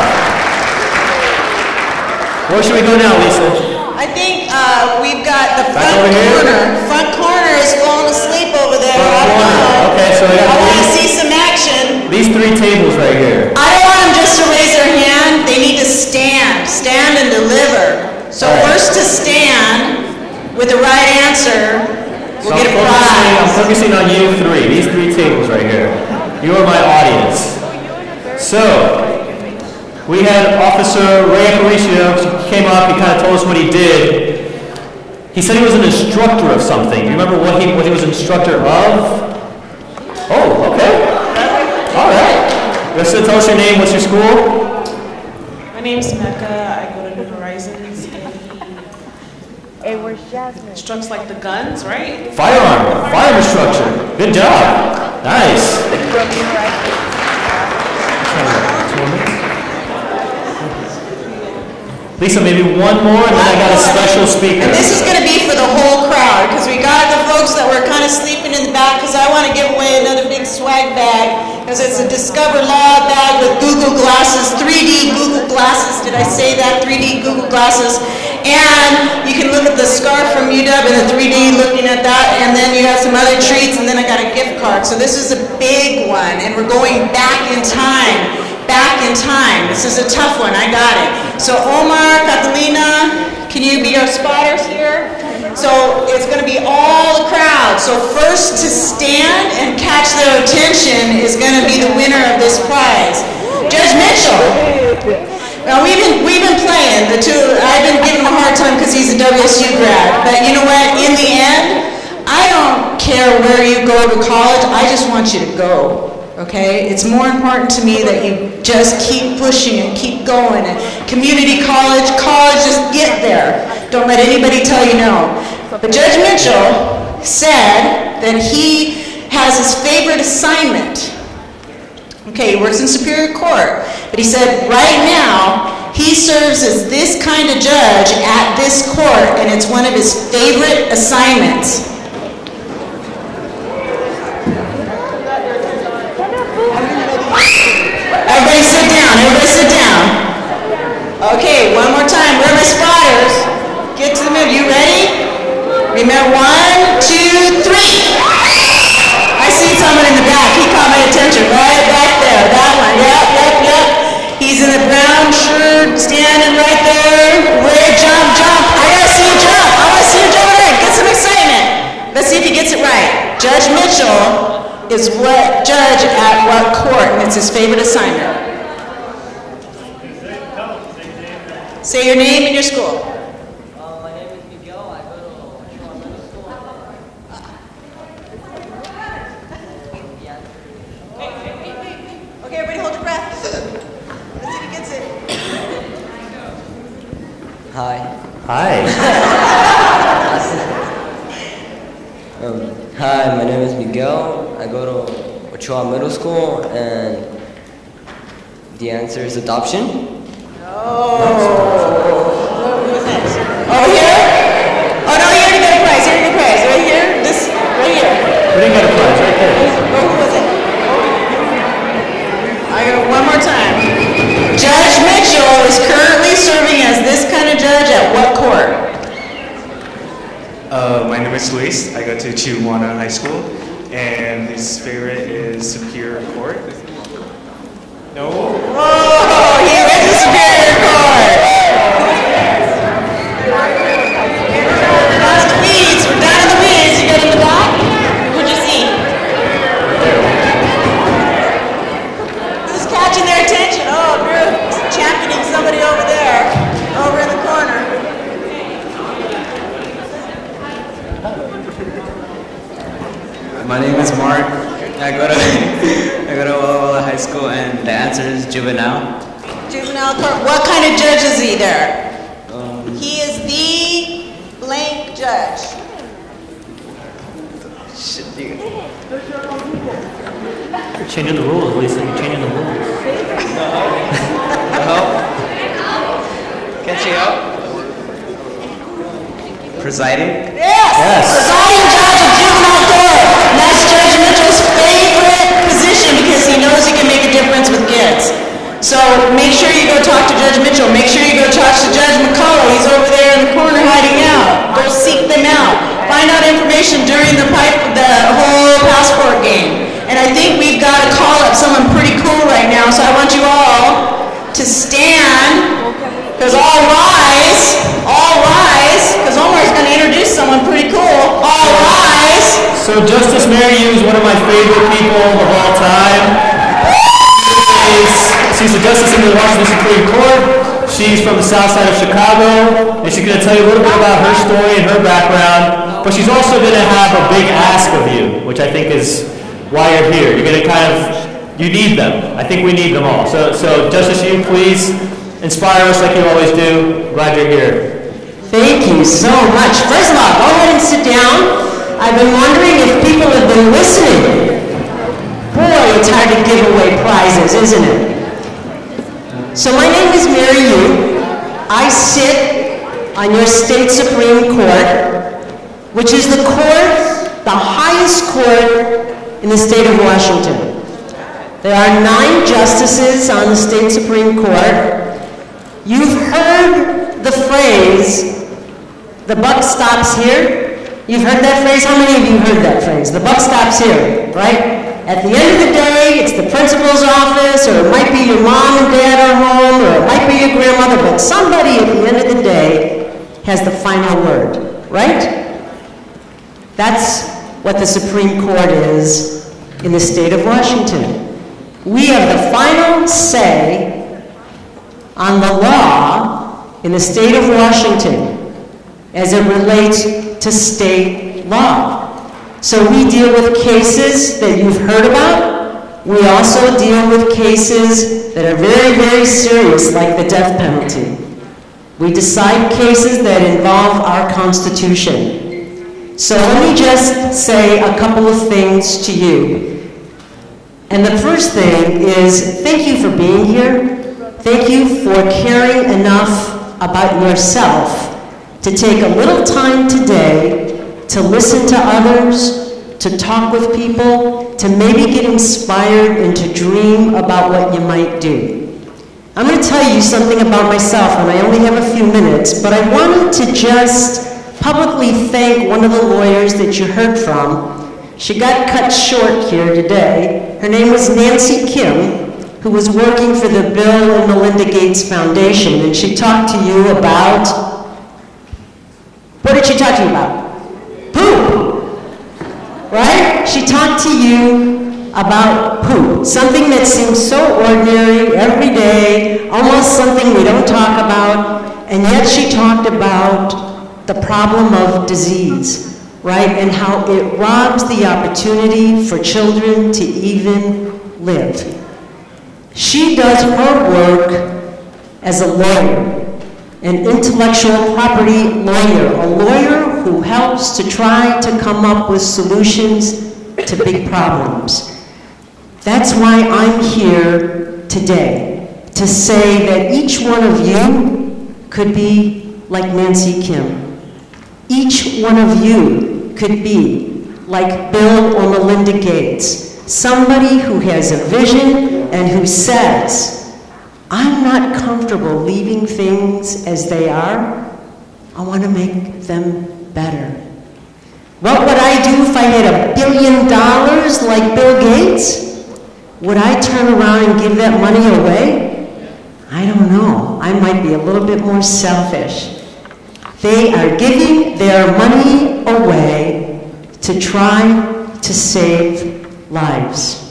Where should we go now, Lisa?
I think, uh, we've got the
Back
front
over here?
corner. Front corner is falling asleep over there. I don't
corner. Okay, so we got
I wanna see some action.
These three tables right here.
I don't want them just to raise their hand, they need to stand, stand and deliver. So
right.
first to stand with the right answer will
So
get a
prize. I'm focusing on you three, these three tables right here. You are my audience. So, we had Officer Ray Aparicio, came up, he kind of told us what he did. He said he was an instructor of something. You remember what he, what he was instructor of? Oh, okay. All right. Just to tell us your name, what's your school?
My name's Mecca. I go to New Horizons. Hey, where's Jasmine? Instructs like the guns, right?
Firearm, firearm instructor. Good job. Nice. Lisa, maybe one more, and then I got a special speaker.
And this is going to be for the whole crowd, because we got the folks that were kind of sleeping in the back, because I want to give away another big swag bag, because it's a Discover Law bag with Google glasses, 3D Google glasses. Did I say that? 3D Google glasses. And you can look at the scarf from UW in the 3D, looking at that, and then you have some other treats, and then I got a gift card. So this is a big one, and we're going back in time back in time. This is a tough one, I got it. So Omar, Catalina, can you be our spotters here? So it's going to be all the crowd. So first to stand and catch their attention is going to be the winner of this prize. Judge Mitchell. Now we've been we've been playing the two. I've been giving him a hard time because he's a WSU grad. But you know what? In the end, I don't care where you go to college. I just want you to go okay? It's more important to me that you just keep pushing and keep going. And community college, college, just get there. Don't let anybody tell you no. But Judge Mitchell said that he has his favorite assignment. Okay, he works in Superior Court, but he said right now he serves as this kind of judge at this court, and it's one of his favorite assignments. Everybody sit down. Everybody sit down. Okay, one more time. Where are my spotters? Get to the middle. You ready? Remember, one, two, three. I see someone in the back. He caught my attention right back there. That one. Yep, yep, yep. He's in the brown shirt, standing right there. Where jump, jump. I gotta see you jump. I wanna see you jump there. Get some excitement. Let's see if he gets it right. Judge Mitchell is what judge at what court, and it's his favorite assignment. Say your name and your school. Okay, everybody hold your breath. Let's see if he gets it.
Hi.
Hi.
um, hi, my name is Miguel. I go to Ochoa Middle School, and the answer is adoption.
Oh. One of
my favorite
people of all time. She's a justice in the Washington Supreme Court. She's from the south side of Chicago, and she's going to tell you a little bit about her story and her background. But she's also going to have a big ask of you, which I think is why you're here. You're going to kind of You need them. I think we need them all. So, so Justice Yu, please inspire us like you always do. Glad you're here.
Thank you so much. First of all, go ahead and sit down. I've been wondering if people have been listening. Boy, it's hard to give away prizes, isn't it? So my name is Mary Yu. I sit on your state Supreme Court, which is the court, the highest court in the state of Washington. There are nine justices on the state Supreme Court. You've heard the phrase, the buck stops here. You've heard that phrase? How many of you heard that phrase? The buck stops here, right? At the end of the day, it's the principal's office, or it might be your mom and dad are home, or it might be your grandmother, but somebody at the end of the day has the final word, right? That's what the Supreme Court is in the state of Washington. We have the final say on the law in the state of Washington as it relates to state law. So we deal with cases that you've heard about. We also deal with cases that are very, very serious, like the death penalty. We decide cases that involve our Constitution. So let me just say a couple of things to you. And the first thing is thank you for being here. Thank you for caring enough about yourself to take a little time today to listen to others, to talk with people, to maybe get inspired and to dream about what you might do. I'm going to tell you something about myself, and I only have a few minutes, but I wanted to just publicly thank one of the lawyers that you heard from. She got cut short here today. Her name was Nancy Kim, who was working for the Bill and Melinda Gates Foundation, and she talked to you about, what did she talk to you about? Poop, right? She talked to you about poop, something that seems so ordinary every day, almost something we don't talk about, and yet she talked about the problem of disease, right? And how it robs the opportunity for children to even live. She does her work as a lawyer, an intellectual property lawyer, a lawyer who helps to try to come up with solutions to big problems. That's why I'm here today, to say that each one of you could be like Nancy Kim. Each one of you could be like Bill or Melinda Gates, somebody who has a vision and who says, I'm not comfortable leaving things as they are. I want to make them better. What would I do if I had a billion dollars like Bill Gates? Would I turn around and give that money away? I don't know. I might be a little bit more selfish. They are giving their money away to try to save lives.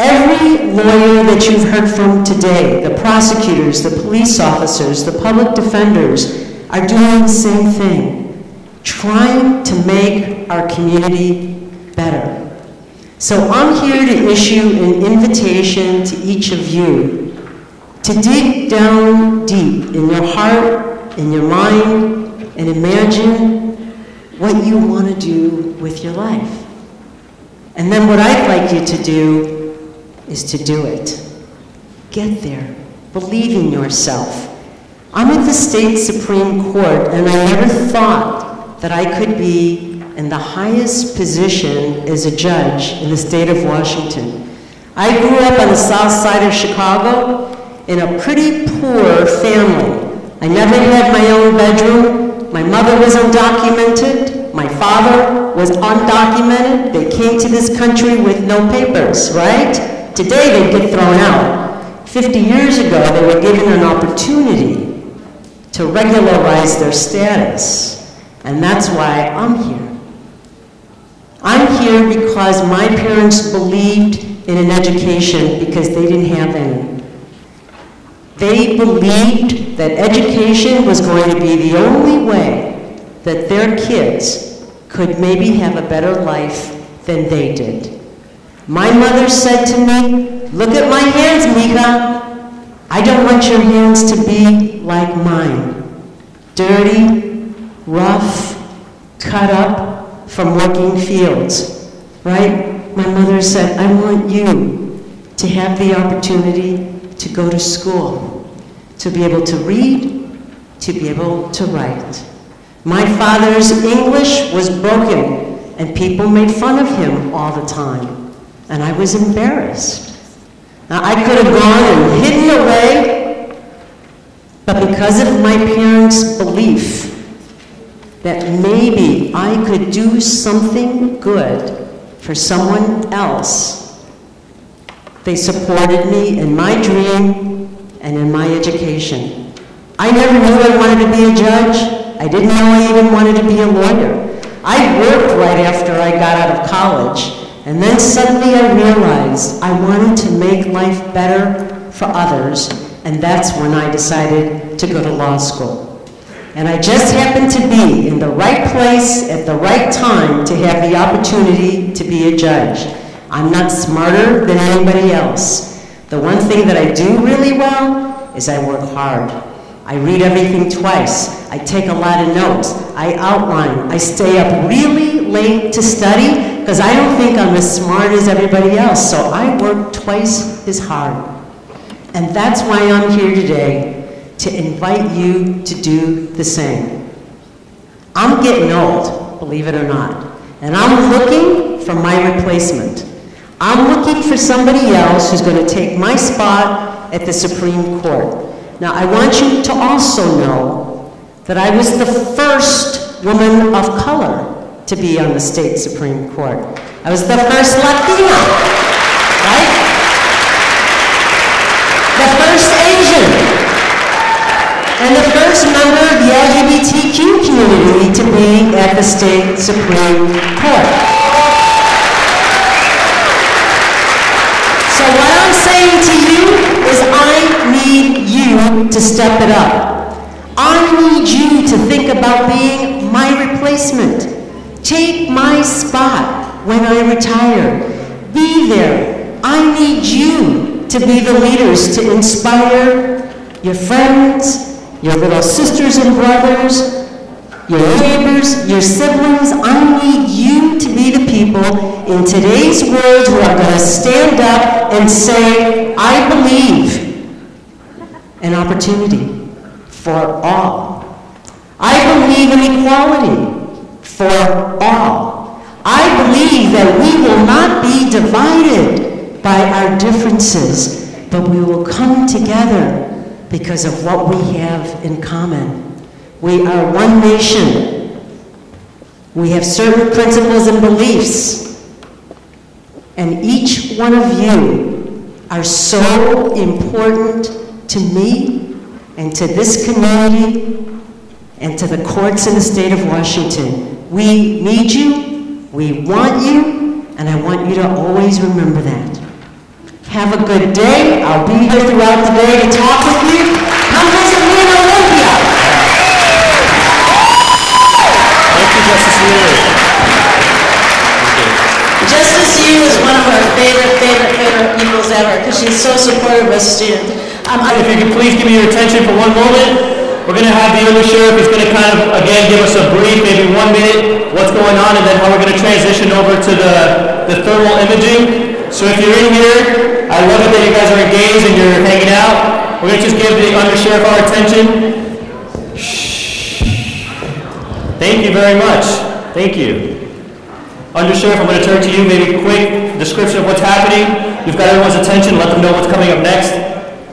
Every lawyer that you've heard from today, the prosecutors, the police officers, the public defenders, are doing the same thing, trying to make our community better. So I'm here to issue an invitation to each of you to dig down deep in your heart, in your mind, and imagine what you want to do with your life. And then what I'd like you to do is to do it. Get there. Believe in yourself. I'm at the state Supreme Court, and I never thought that I could be in the highest position as a judge in the state of Washington. I grew up on the south side of Chicago in a pretty poor family. I never had my own bedroom. My mother was undocumented. My father was undocumented. They came to this country with no papers, right? Today they get thrown out. 50 years ago, they were given an opportunity to regularize their status. And that's why I'm here. I'm here because my parents believed in an education because they didn't have any. They believed that education was going to be the only way that their kids could maybe have a better life than they did. My mother said to me, look at my hands, Mika. I don't want your hands to be like mine. Dirty, rough, cut up from working fields, right? My mother said, I want you to have the opportunity to go to school, to be able to read, to be able to write. My father's English was broken, and people made fun of him all the time, and I was embarrassed. Now, I could have gone and hidden away, but because of my parents' belief that maybe I could do something good for someone else, they supported me in my dream and in my education. I never knew I wanted to be a judge. I didn't know I even wanted to be a lawyer. I worked right after I got out of college, and then suddenly I realized I wanted to make life better for others, and that's when I decided to go to law school. And I just happened to be in the right place at the right time to have the opportunity to be a judge. I'm not smarter than anybody else. The one thing that I do really well is I work hard. I read everything twice. I take a lot of notes. I outline. I stay up really late to study because I don't think I'm as smart as everybody else. So I work twice as hard. And that's why I'm here today to invite you to do the same. I'm getting old, believe it or not, and I'm looking for my replacement. I'm looking for somebody else who's going to take my spot at the Supreme Court. Now, I want you to also know that I was the first woman of color to be on the state Supreme Court. I was the first Latina, right? The first Asian, and the first member of the LGBTQ community to be at the state Supreme Court. So what I'm saying to you is I need you to step it up. I need you to think about being my replacement. Take my spot when I retire. Be there. I need you to be the leaders to inspire your friends, your little sisters and brothers, your neighbors, your siblings. I need you to be the people in today's world who are going to stand up and say, I believe an opportunity for all. I believe in equality for all. I believe that we will not be divided by our differences, but we will come together because of what we have in common. We are one nation. We have certain principles and beliefs. And each one of you are so important to me and to this community and to the courts in the state of Washington. We need you, we want you, and I want you to always remember that. Have a good day. I'll be here throughout the day to talk with you. Come visit me in Olympia.
Thank you, Justice Yu.
Justice Yu is one of our favorite, favorite, favorite peoples ever because she's so supportive of students. Um,
If you could please give me your attention for one moment. We're going to have the undersheriff, he's going to kind of, again, give us a brief, maybe one minute, what's going on, and then how we're going to transition over to the, the thermal imaging. So if you're in here, I love it that you guys are engaged and you're hanging out. We're going to just give the undersheriff our attention. Thank you very much. Thank you. Undersheriff, I'm going to turn to you, maybe a quick description of what's happening. You've got everyone's attention, let them know what's coming up next.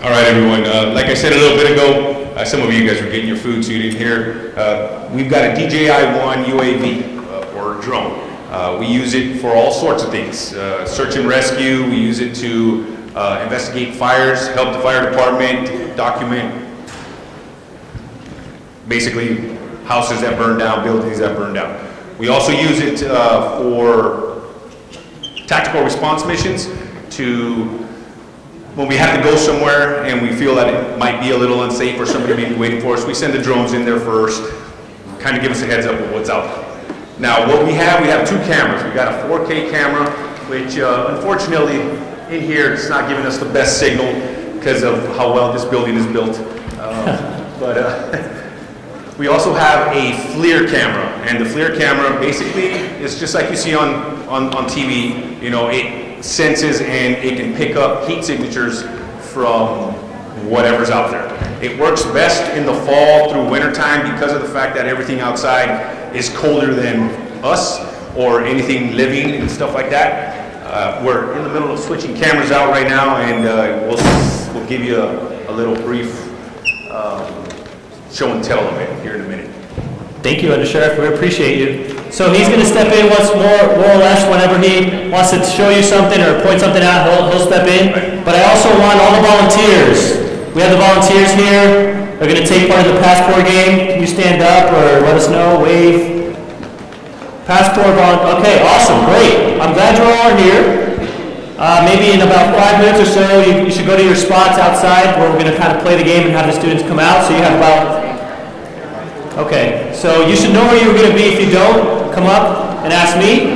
All right, everyone. Uh, like I said a little bit ago, uh, some of you guys were getting your food, so you didn't hear. Uh, we've got a DJI-1 UAV, uh, or drone. Uh, we use it for all sorts of things. Uh, search and rescue, we use it to investigate fires, help the fire department, document basically houses that burn down, buildings that burn down. We also use it for tactical response missions to when we have to go somewhere and we feel that it might be a little unsafe or somebody may be waiting for us, we send the drones in there first, kind of give us a heads up of what's out there. Now, what we have, we have two cameras. We've got a 4K camera which uh, unfortunately in here it's not giving us the best signal because of how well this building is built. Uh, but uh, we also have a FLIR camera, and the FLIR camera basically is just like you see on, on, on TV. You know, it senses and it can pick up heat signatures from whatever's out there. It works best in the fall through wintertime because of the fact that everything outside is colder than us or anything living and stuff like that. Uh, we're in the middle of switching cameras out right now and uh, we'll, we'll give you a, a little brief um, show and tell of it here in a minute.
Thank you, Under Sheriff. We appreciate you. So he's going to step in once more, more or less, whenever he wants to show you something or point something out, he'll, he'll step in. But I also want all the volunteers. We have the volunteers here. They're going to take part in the passport game. Can you stand up or let us know, wave? Passport vol, okay, awesome, great. I'm glad you're all here. Uh, maybe in about five minutes or so, you, you should go to your spots outside where we're going to kind of play the game and have the students come out. So you have about Okay, so you should know where you're going to be. If you don't, come up and ask me.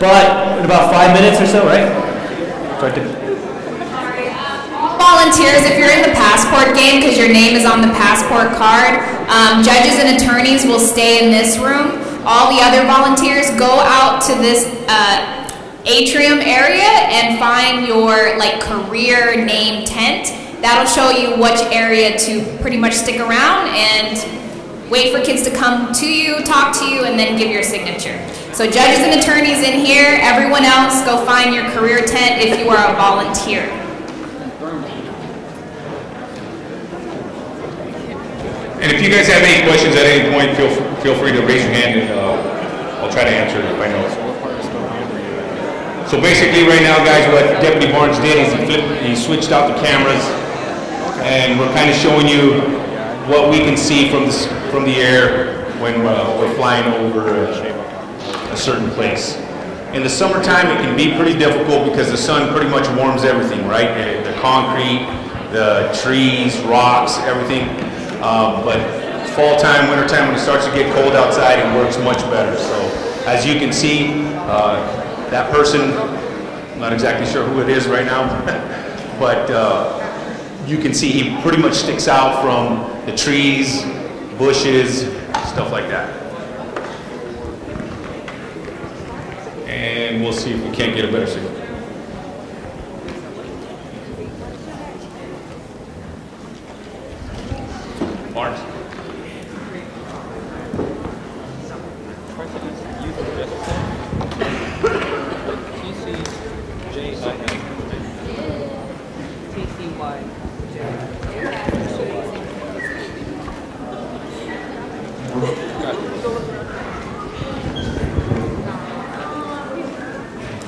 But in about five minutes or so, right? To
volunteers, if you're in the passport game, because your name is on the passport card, um, judges and attorneys will stay in this room. All the other volunteers go out to this uh, atrium area and find your like career name tent. That'll show you which area to pretty much stick around and wait for kids to come to you, talk to you, and then give your signature. So judges and attorneys in here, everyone else, go find your career tent if you are a volunteer.
And if you guys have any questions at any point, feel, feel free to raise your hand and uh, I'll try to answer it if I know. So basically right now, guys, what Deputy Barnes did is he, flipped, he switched out the cameras and we're kind of showing you what we can see from the, from the air when uh, we're flying over a, a certain place. In the summertime, it can be pretty difficult because the sun pretty much warms everything, right? The, the concrete, the trees, rocks, everything. Um, but fall time, winter time, when it starts to get cold outside, it works much better. So as you can see, uh, that person, I'm not exactly sure who it is right now, but uh, you can see he pretty much sticks out from the trees, bushes, stuff like that. And we'll see if we can't get a better signal. Barnes.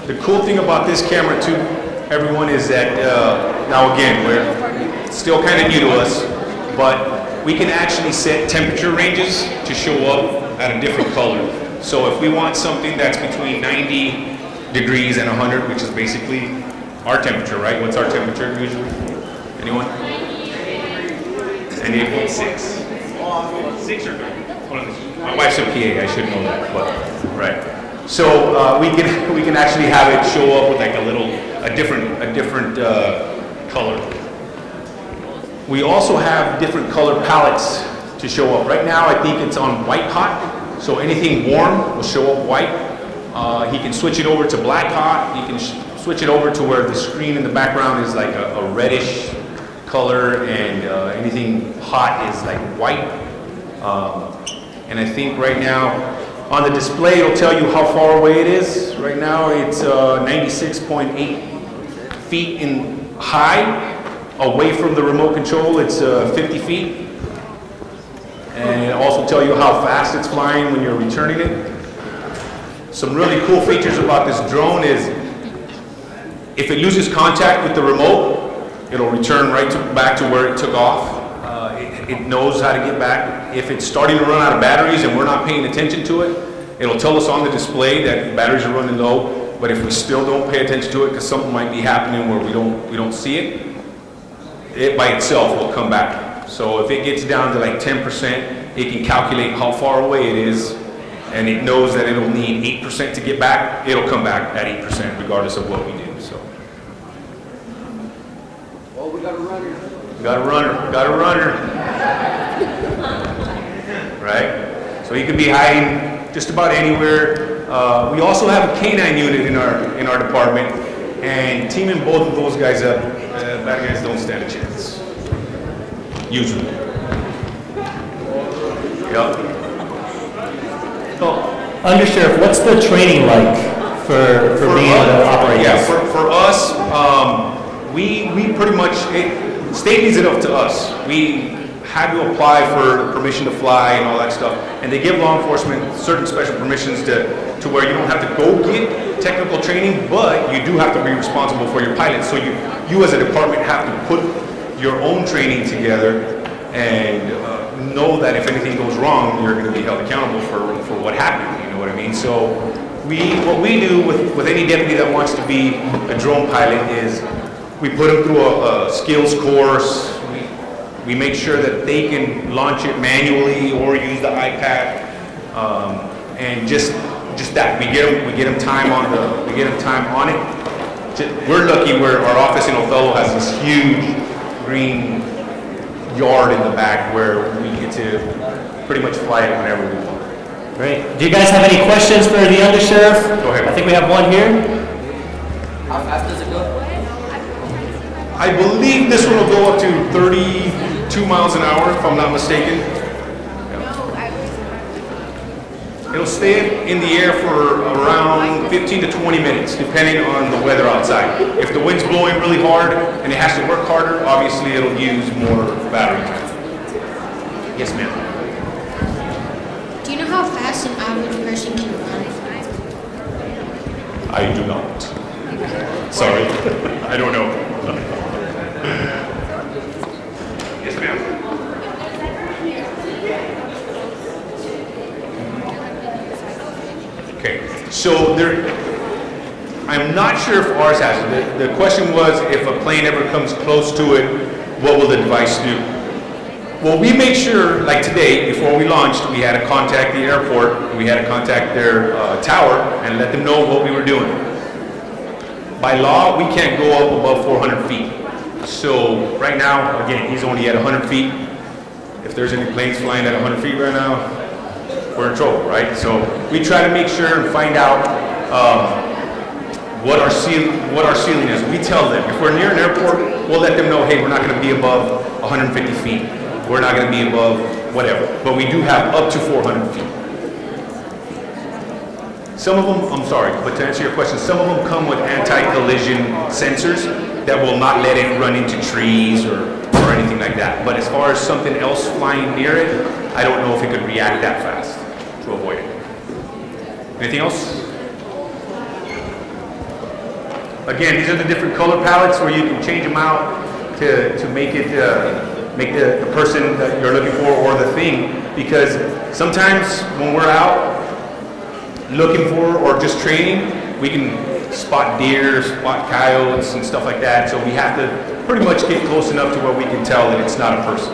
The cool thing about this camera too, everyone, is that, uh, now again, we're still kind of new to us, but we can actually set temperature ranges to show up at a different color. So if we want something that's between 90 degrees and 100, which is basically our temperature, right? What's our temperature usually? Anyone? 98.6. Six or these. My wife's a PA, I should know that, but, right. So uh, we can we can actually have it show up with like a little a different a different uh, color. We also have different color palettes to show up. Right now, I think it's on white hot, so anything warm will show up white. Uh, he can switch it over to black hot. He can switch it over to where the screen in the background is like a, a reddish color, and uh, anything hot is like white. Um, and I think right now, on the display, it'll tell you how far away it is. Right now, it's uh, 96.8 feet in high. Away from the remote control, it's uh, 50 feet. And it'll also tell you how fast it's flying when you're returning it. Some really cool features about this drone is if it loses contact with the remote, it'll return right to, back to where it took off. It, knows how to get back. If it's starting to run out of batteries and we're not paying attention to it, it'll tell us on the display that batteries are running low. But if we still don't pay attention to it because something might be happening where we don't we don't see it, it by itself will come back. So if it gets down to like 10%, it can calculate how far away it is and it knows that it'll need 8% to get back, it'll come back at 8% regardless of what we do, so.
Well, we got a runner.
Got a runner, got a runner. Right? So he could be hiding just about anywhere. Uh, we also have a canine unit in our, in our department, and teaming both of those guys up, uh, bad guys don't stand a chance. Usually. Yep.
So, Undersheriff, what's the training like for, for being able to operate
Yeah, for, for us, um, we, we pretty much, it, state leaves it up to us. We had to apply for permission to fly and all that stuff. And they give law enforcement certain special permissions to, to where you don't have to go get technical training, but you do have to be responsible for your pilot. So you, you as a department have to put your own training together and uh, know that if anything goes wrong, you're going to be held accountable for, for what happened. You know what I mean? So we, what we do with, with any deputy that wants to be a drone pilot is we put them through a, a skills course. We, we make sure that they can launch it manually or use the iPad, um, and just just that we get them we get them time on the we get them time on it. Ju- We're lucky where our office in Othello has this huge green yard in the back where we get to pretty much fly it whenever we want.
Great. Do you guys have any questions for the undersheriff?
Go ahead.
I think we have one here.
How fast does it go?
I believe this one will go up to 32 miles an hour, if I'm not mistaken. It'll stay in the air for around 15 to 20 minutes, depending on the weather outside. If the wind's blowing really hard and it has to work harder, obviously it'll use more battery time. Yes, ma'am.
Do you know how fast an average person can run?
I do not. Sorry, I don't know. Yes, ma'am. Okay, so there, I'm not sure if ours has it. The, the question was if a plane ever comes close to it, what will the device do? Well, we make sure, like today, before we launched, we had to contact the airport, we had to contact their uh, tower and let them know what we were doing. By law, we can't go up above 400 feet. So right now, again, he's only at 100 feet. If there's any planes flying at 100 feet right now, we're in trouble, right? So we try to make sure and find out um, what our what our ceiling is. We tell them if we're near an airport, we'll let them know, hey, we're not going to be above 150 feet. We're not going to be above whatever. But we do have up to 400 feet. Some of them, I'm sorry, but to answer your question, some of them come with anti-collision sensors that will not let it run into trees or, or anything like that. But as far as something else flying near it, I don't know if it could react that fast to avoid it. Anything else? Again, these are the different color palettes where you can change them out to, to make it, uh, make the, the person that you're looking for or the thing. Because sometimes when we're out looking for or just training, we can spot deer, spot coyotes and stuff like that. So we have to pretty much get close enough to where we can tell that it's not a person.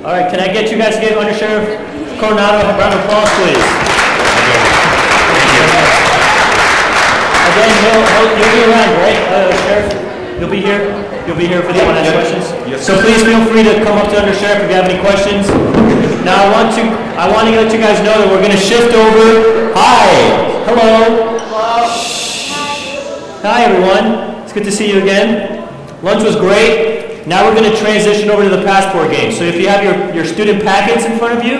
All right, can I get you guys to give Under Sheriff Coronado a round of applause, please? Again, he'll, he'll, you'll be around, right, uh, Sheriff? You'll be here? You'll be here for the one-on-one questions?
Yes,
So please feel free to come up to Under Sheriff if you have any questions. Now, I want to, I want to let you guys know that we're going to shift over. Hi, hello. Hi, everyone. It's good to see you again. Lunch was great. Now we're going to transition over to the passport game. So if you have your, your student packets in front of you,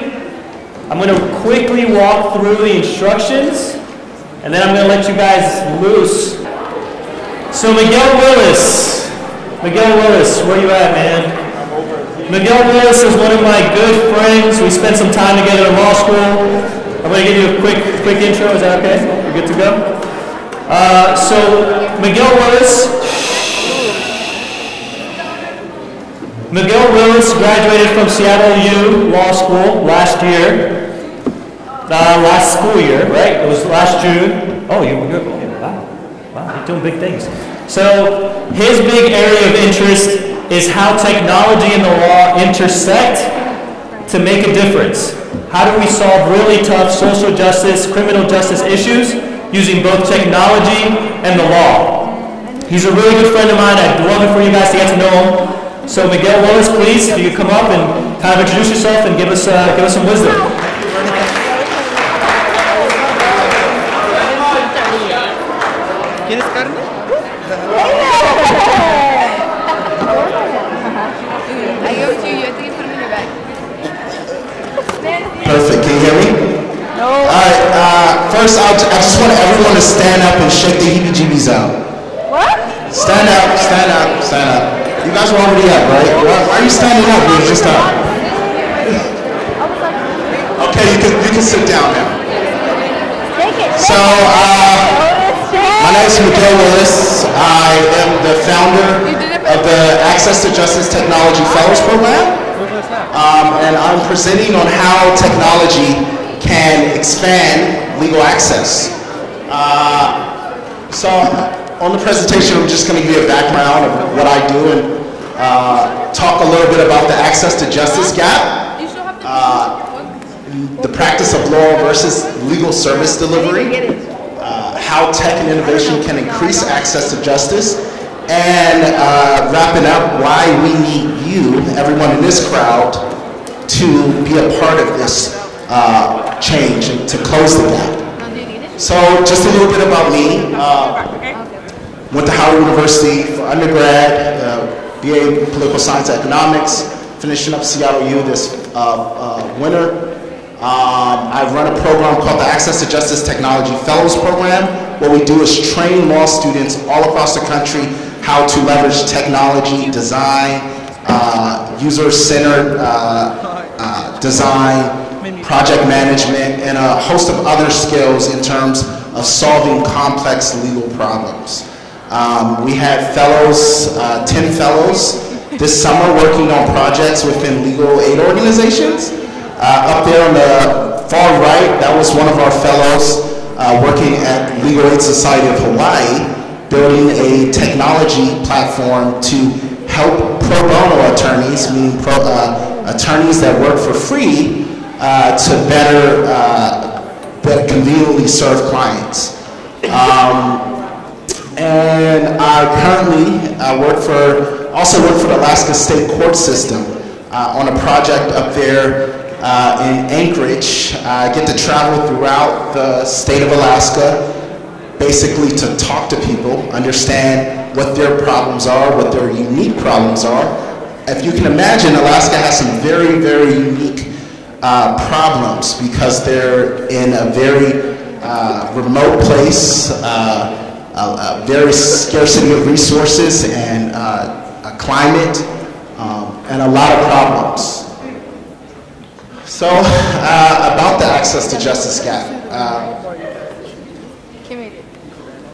I'm going to quickly walk through the instructions, and then I'm going to let you guys loose. So Miguel Willis, Miguel Willis, where you at, man? Miguel Willis is one of my good friends. We spent some time together in law school. I'm going to give you a quick, quick intro. Is that okay? You're good to go. Uh, so Miguel Willis, Miguel Willis graduated from Seattle U Law School last year. Uh, last school year, right? It was last June. Oh, you were good. Oh, wow. Wow, you're doing big things. So his big area of interest is how technology and the law intersect to make a difference. How do we solve really tough social justice, criminal justice issues using both technology and the law? He's a really good friend of mine. I'd love it for you guys to get to know him. So Miguel Willis, please, if you could come up and kind of introduce yourself and give us, uh, give us some wisdom.
¿Quieres carne?
I go to you. I think you put them in your bag.
Perfect. Can you hear me? No. All right. Uh, first, I'll, I just want everyone to stand up and shake the heebie-jeebies out.
What?
Stand up. Stand up. Stand up. You guys were already up, right? Why, why are you standing up? You just up. Okay, you can you can sit down now. So, uh, my name is Miguel Willis. I am the founder of the Access to Justice Technology Fellows Program. Um, and I'm presenting on how technology can expand legal access. Uh, so on the presentation, I'm just going to give you a background of what I do and uh, talk a little bit about the access to justice gap, uh, the practice of law versus legal service delivery, uh, how tech and innovation can increase access to justice, and uh, wrapping up why we need you, everyone in this crowd, to be a part of this uh, change to close the gap. So just a little bit about me. Uh, went to Howard University for undergrad, uh, BA Political Science Economics, finishing up Seattle U this uh, uh, winter. Um, I run a program called the Access to Justice Technology Fellows Program. What we do is train law students all across the country how to leverage technology, design, uh, user-centered design, project management, and a host of other skills in terms of solving complex legal problems. Um, we had fellows, uh, 10 fellows this summer working on projects within legal aid organizations. Uh, up there on the far right, that was one of our fellows uh, working at Legal Aid Society of Hawaii, building a technology platform to help pro bono attorneys, meaning pro, uh, attorneys that work for free, uh, to better, uh, better conveniently serve clients. Um, and I currently uh, work for, also work for the Alaska State Court System uh, on a project up there uh, in Anchorage. I get to travel throughout the state of Alaska, basically to talk to people, understand what their problems are, what their unique problems are. If you can imagine, Alaska has some very, very unique uh, problems because they're in a very uh, remote place, uh, a, a, very scarcity of resources and uh, a climate, um, and a lot of problems. So, uh, about the access to justice gap.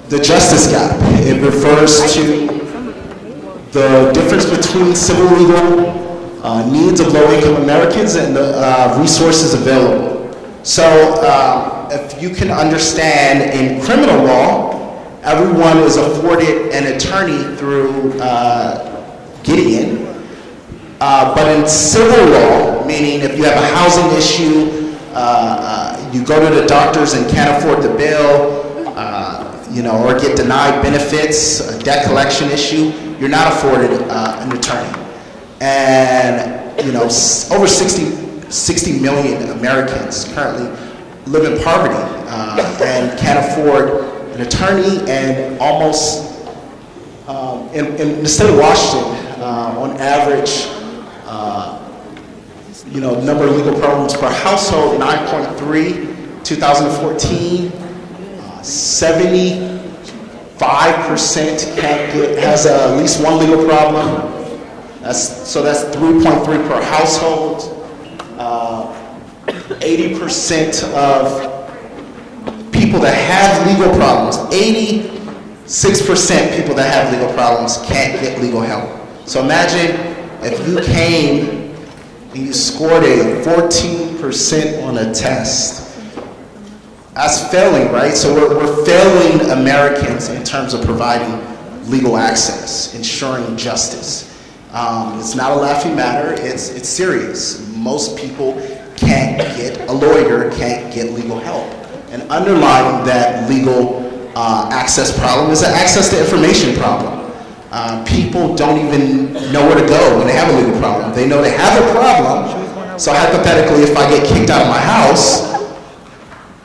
The justice gap, it refers to the difference between civil legal uh, needs of low-income Americans and the uh, resources available. So, uh, if you can understand in criminal law, everyone is afforded an attorney through uh, Gideon, uh, but in civil law, meaning if you have a housing issue, uh, you go to the doctors and can't afford the bill, you know, or get denied benefits, a debt collection issue, you're not afforded uh, an attorney. And, you know, over 60, 60 million Americans currently live in poverty uh, and can't afford an attorney and almost, um, in, in the state of Washington, uh, on average, uh, you know, number of legal problems per household, 9.3, 2014, uh, 75% can't get, has uh, at least one legal problem. That's, so that's 3.3 per household. Uh, 80% of people that have legal problems, 86% people that have legal problems can't get legal help. So imagine if you came and you scored a 14% on a test. That's failing, right? So we're, we're failing Americans in terms of providing legal access, ensuring justice. Um, it's not a laughing matter, it's, it's serious. Most people can't get a lawyer, can't get legal help. And underlying that legal uh, access problem is an access to information problem. Uh, people don't even know where to go when they have a legal problem. They know they have a problem, so hypothetically, if I get kicked out of my house,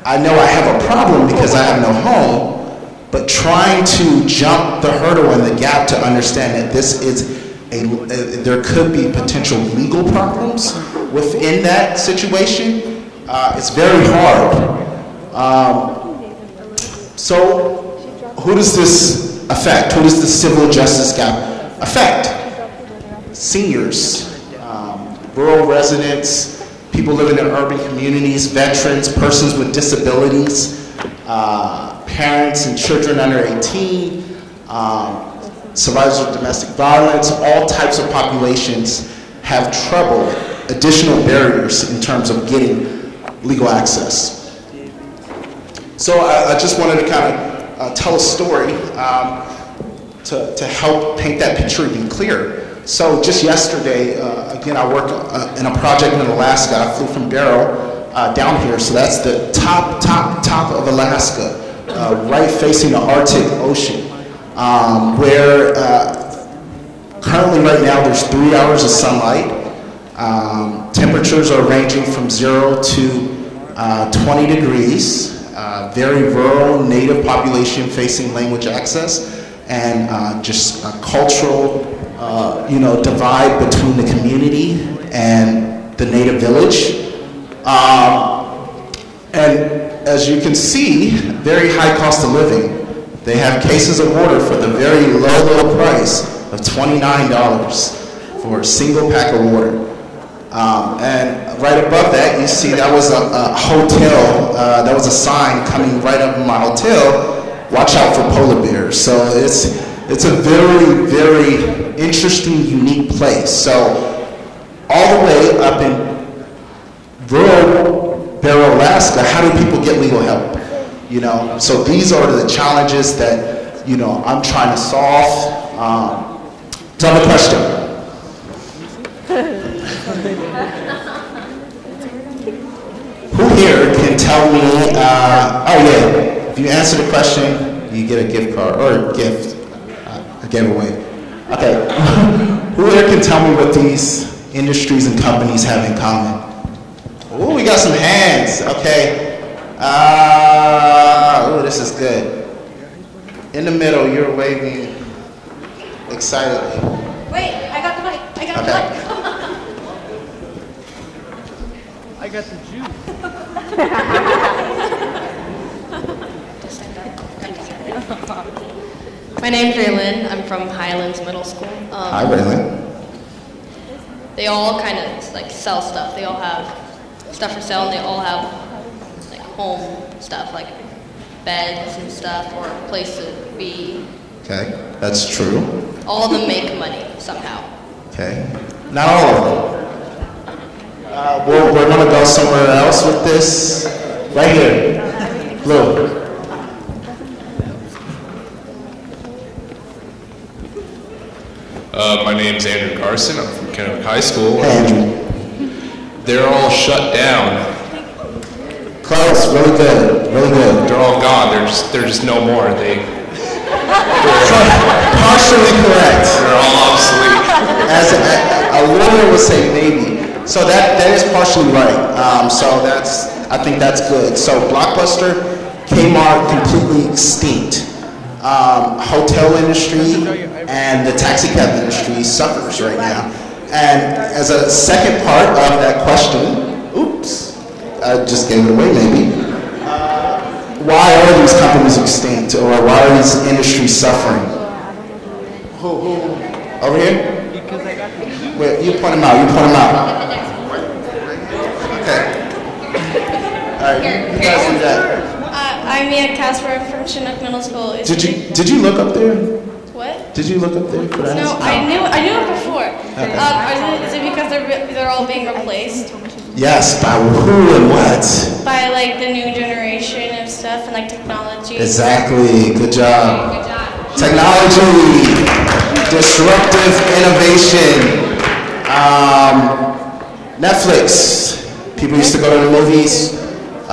I know I have a problem because I have no home, but trying to jump the hurdle and the gap to understand that this is a, uh, there could be potential legal problems within that situation, uh, it's very hard. Um, so who does this affect? Who does the civil justice gap affect? Seniors, um, rural residents, people living in urban communities, veterans, persons with disabilities, uh, parents and children under 18, um, survivors of domestic violence, all types of populations have trouble, additional barriers in terms of getting legal access. So I, I just wanted to kind of uh, tell a story um, to, to help paint that picture even clearer. So just yesterday, uh, again, I worked uh, in a project in Alaska. I flew from Barrow uh, down here, so that's the top, top, top of Alaska, uh, right facing the Arctic Ocean, um, where uh, currently right now there's three hours of sunlight. Um, temperatures are ranging from zero to uh, 20 degrees. very rural, native population facing language access, and just a cultural uh, you know, divide between the community and the native village. Um, and as you can see, very high cost of living. They have cases of water for the very low, low price of $29 for a single pack of water. Um, and right above that, you see that was a, a hotel, uh, that was a sign coming right up in my hotel, watch out for polar bears. So it's, it's a very, very interesting, unique place. So all the way up in rural Barrow, Alaska, how do people get legal help? You know, so these are the challenges that, you know, I'm trying to solve. Um, have a question. Who here can tell me, uh, oh yeah, if you answer the question, you get a gift card, or a gift, a giveaway. Okay, who here can tell me what these industries and companies have in common? Oh, we got some hands. Okay. Uh, oh, this is good. In the middle, you're waving excitedly.
Wait, I got the mic. I got
Okay.
the mic.
I got the juice.
My name's Raylyn. I'm from Highlands Middle School. Um,
Hi, Raylan.
They all kind of like sell stuff. They all have stuff for sale, and they all have like home stuff, like beds and stuff, or a place to be.
Okay, that's true.
All of them make money somehow.
Okay, not all of them. Uh, we're, we're gonna go somewhere else with this. Right here, Blue.
Uh, my name's Andrew Carson. I'm from Kennewick High School. Andrew. They're all shut down.
Close, really good, really good.
They're all gone. There's there's just no more. They
Partially correct.
they're all obsolete.
As a, a lawyer would say, maybe. So that, that is partially right. Um, so that's, I think that's good. So Blockbuster, Kmart, completely extinct. Um, hotel industry and the taxi cab industry suffers right now. And as a second part of that question, oops, I just gave it away maybe. Uh, why are these companies extinct or why are these industries suffering? Who, who, over here? Wait, you point them out, you point them out. Okay. All right, you, you guys do that.
Uh, I'm Mia Casper from Chinook Middle School.
Did you, did you look up there?
What?
Did you look up there for that?
No, I knew I knew it before.
Okay.
Um, is, it, is it because they're they're all being replaced
Yes, by who and what?
by like the new generation of stuff and like technology?
Exactly, good job.
Good job.
Technology, disruptive innovation. Um, Netflix. People used to go to the movies,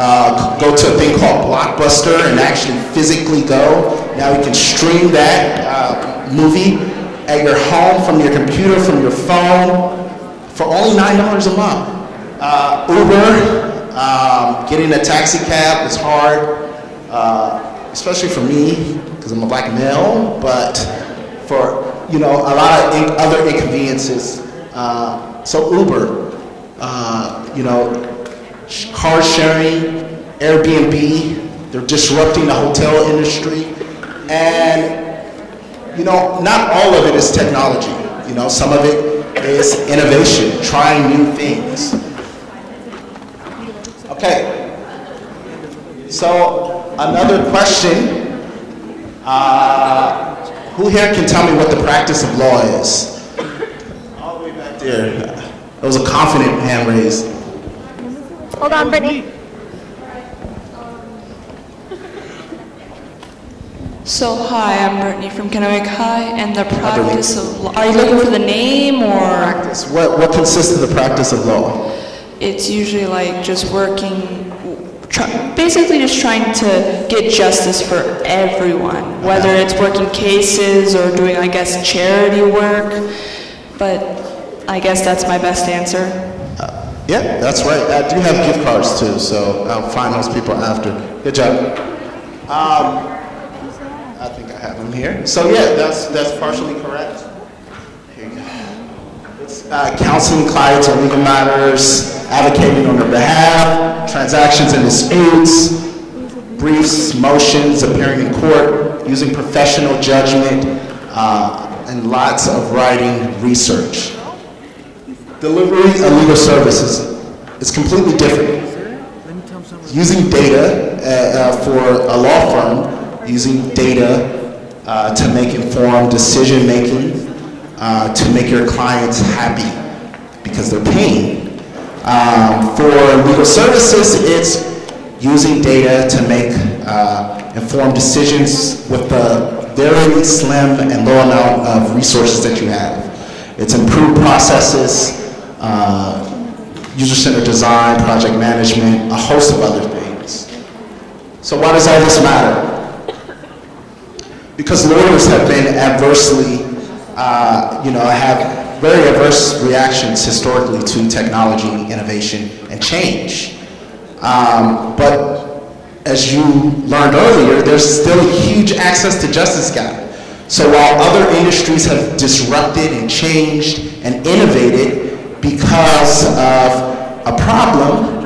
uh, go to a thing called Blockbuster and actually physically go. Now you can stream that uh, movie at your home from your computer, from your phone, for only $9 a month. Uh, Uber, um, getting a taxi cab is hard, uh, especially for me, because I'm a black male, but for, you know, a lot of other inconveniences. Uh, so Uber, uh, you know, car sharing, Airbnb, they're disrupting the hotel industry. And, you know, not all of it is technology. You know, some of it is innovation, trying new things. Okay. So, another question. Uh, who here can tell me what the practice of law is? All the way back there. It was a confident hand raised.
Hold on, Brittany.
So, hi, I'm Brittany from Kennewick High, and the practice of law. Are you looking for the name or?
Practice. What, what consists of the practice of law?
It's usually like just working, try, basically just trying to get justice for everyone, whether it's working cases or doing, I guess, charity work. But I guess that's my best answer.
Yeah, that's right. I do have gift cards too, so I'll find those people after. Good job. Um, I think I have them here. So yeah, that's that's partially correct. Here you go. It's uh, counseling clients on legal matters, advocating on their behalf, transactions and disputes, briefs, motions, appearing in court, using professional judgment, uh, and lots of writing research. Delivery of legal services is completely different. Using data uh, uh, for a law firm, using data uh, to make informed decision making, uh, to make your clients happy because they're paying. Um, for legal services, it's using data to make uh, informed decisions with the very slim and low amount of resources that you have. It's improved processes, uh, user-centered design, project management, a host of other things. So why does all this matter? Because lawyers have been adversely, uh, you know, have very adverse reactions historically to technology, innovation, and change. Um, but as you learned earlier, there's still a huge access to justice gap. So while other industries have disrupted and changed and innovated because of a problem,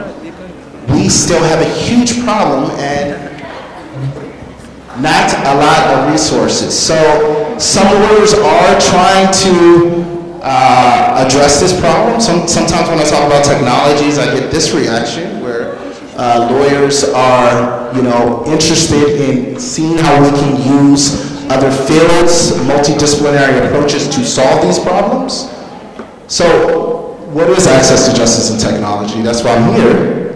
we still have a huge problem and not a lot of resources. So some lawyers are trying to uh, address this problem. Some, sometimes when I talk about technologies, I get this reaction where uh, lawyers are, you know, interested in seeing how we can use other fields, multidisciplinary approaches to solve these problems. So, what is access to justice and technology? That's why I'm here.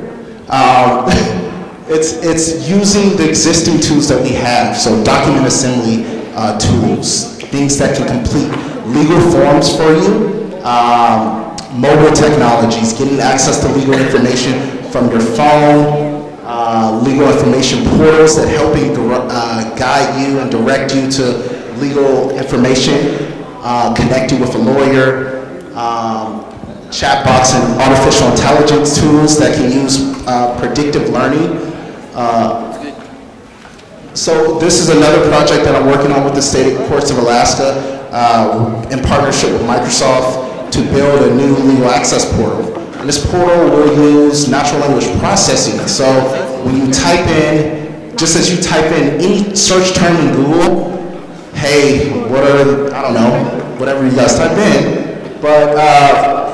Um, it's, it's using the existing tools that we have, so document assembly uh, tools, things that can complete legal forms for you, um, mobile technologies, getting access to legal information from your phone, uh, legal information portals that help you uh, guide you and direct you to legal information, uh, connect you with a lawyer, um, chatbots and artificial intelligence tools that can use uh, predictive learning. Uh, so this is another project that I'm working on with the State Courts of Alaska uh, in partnership with Microsoft to build a new legal access portal. And this portal will use natural language processing. So when you type in, just as you type in any search term in Google, hey, what are, I don't know, whatever you guys type in, but uh,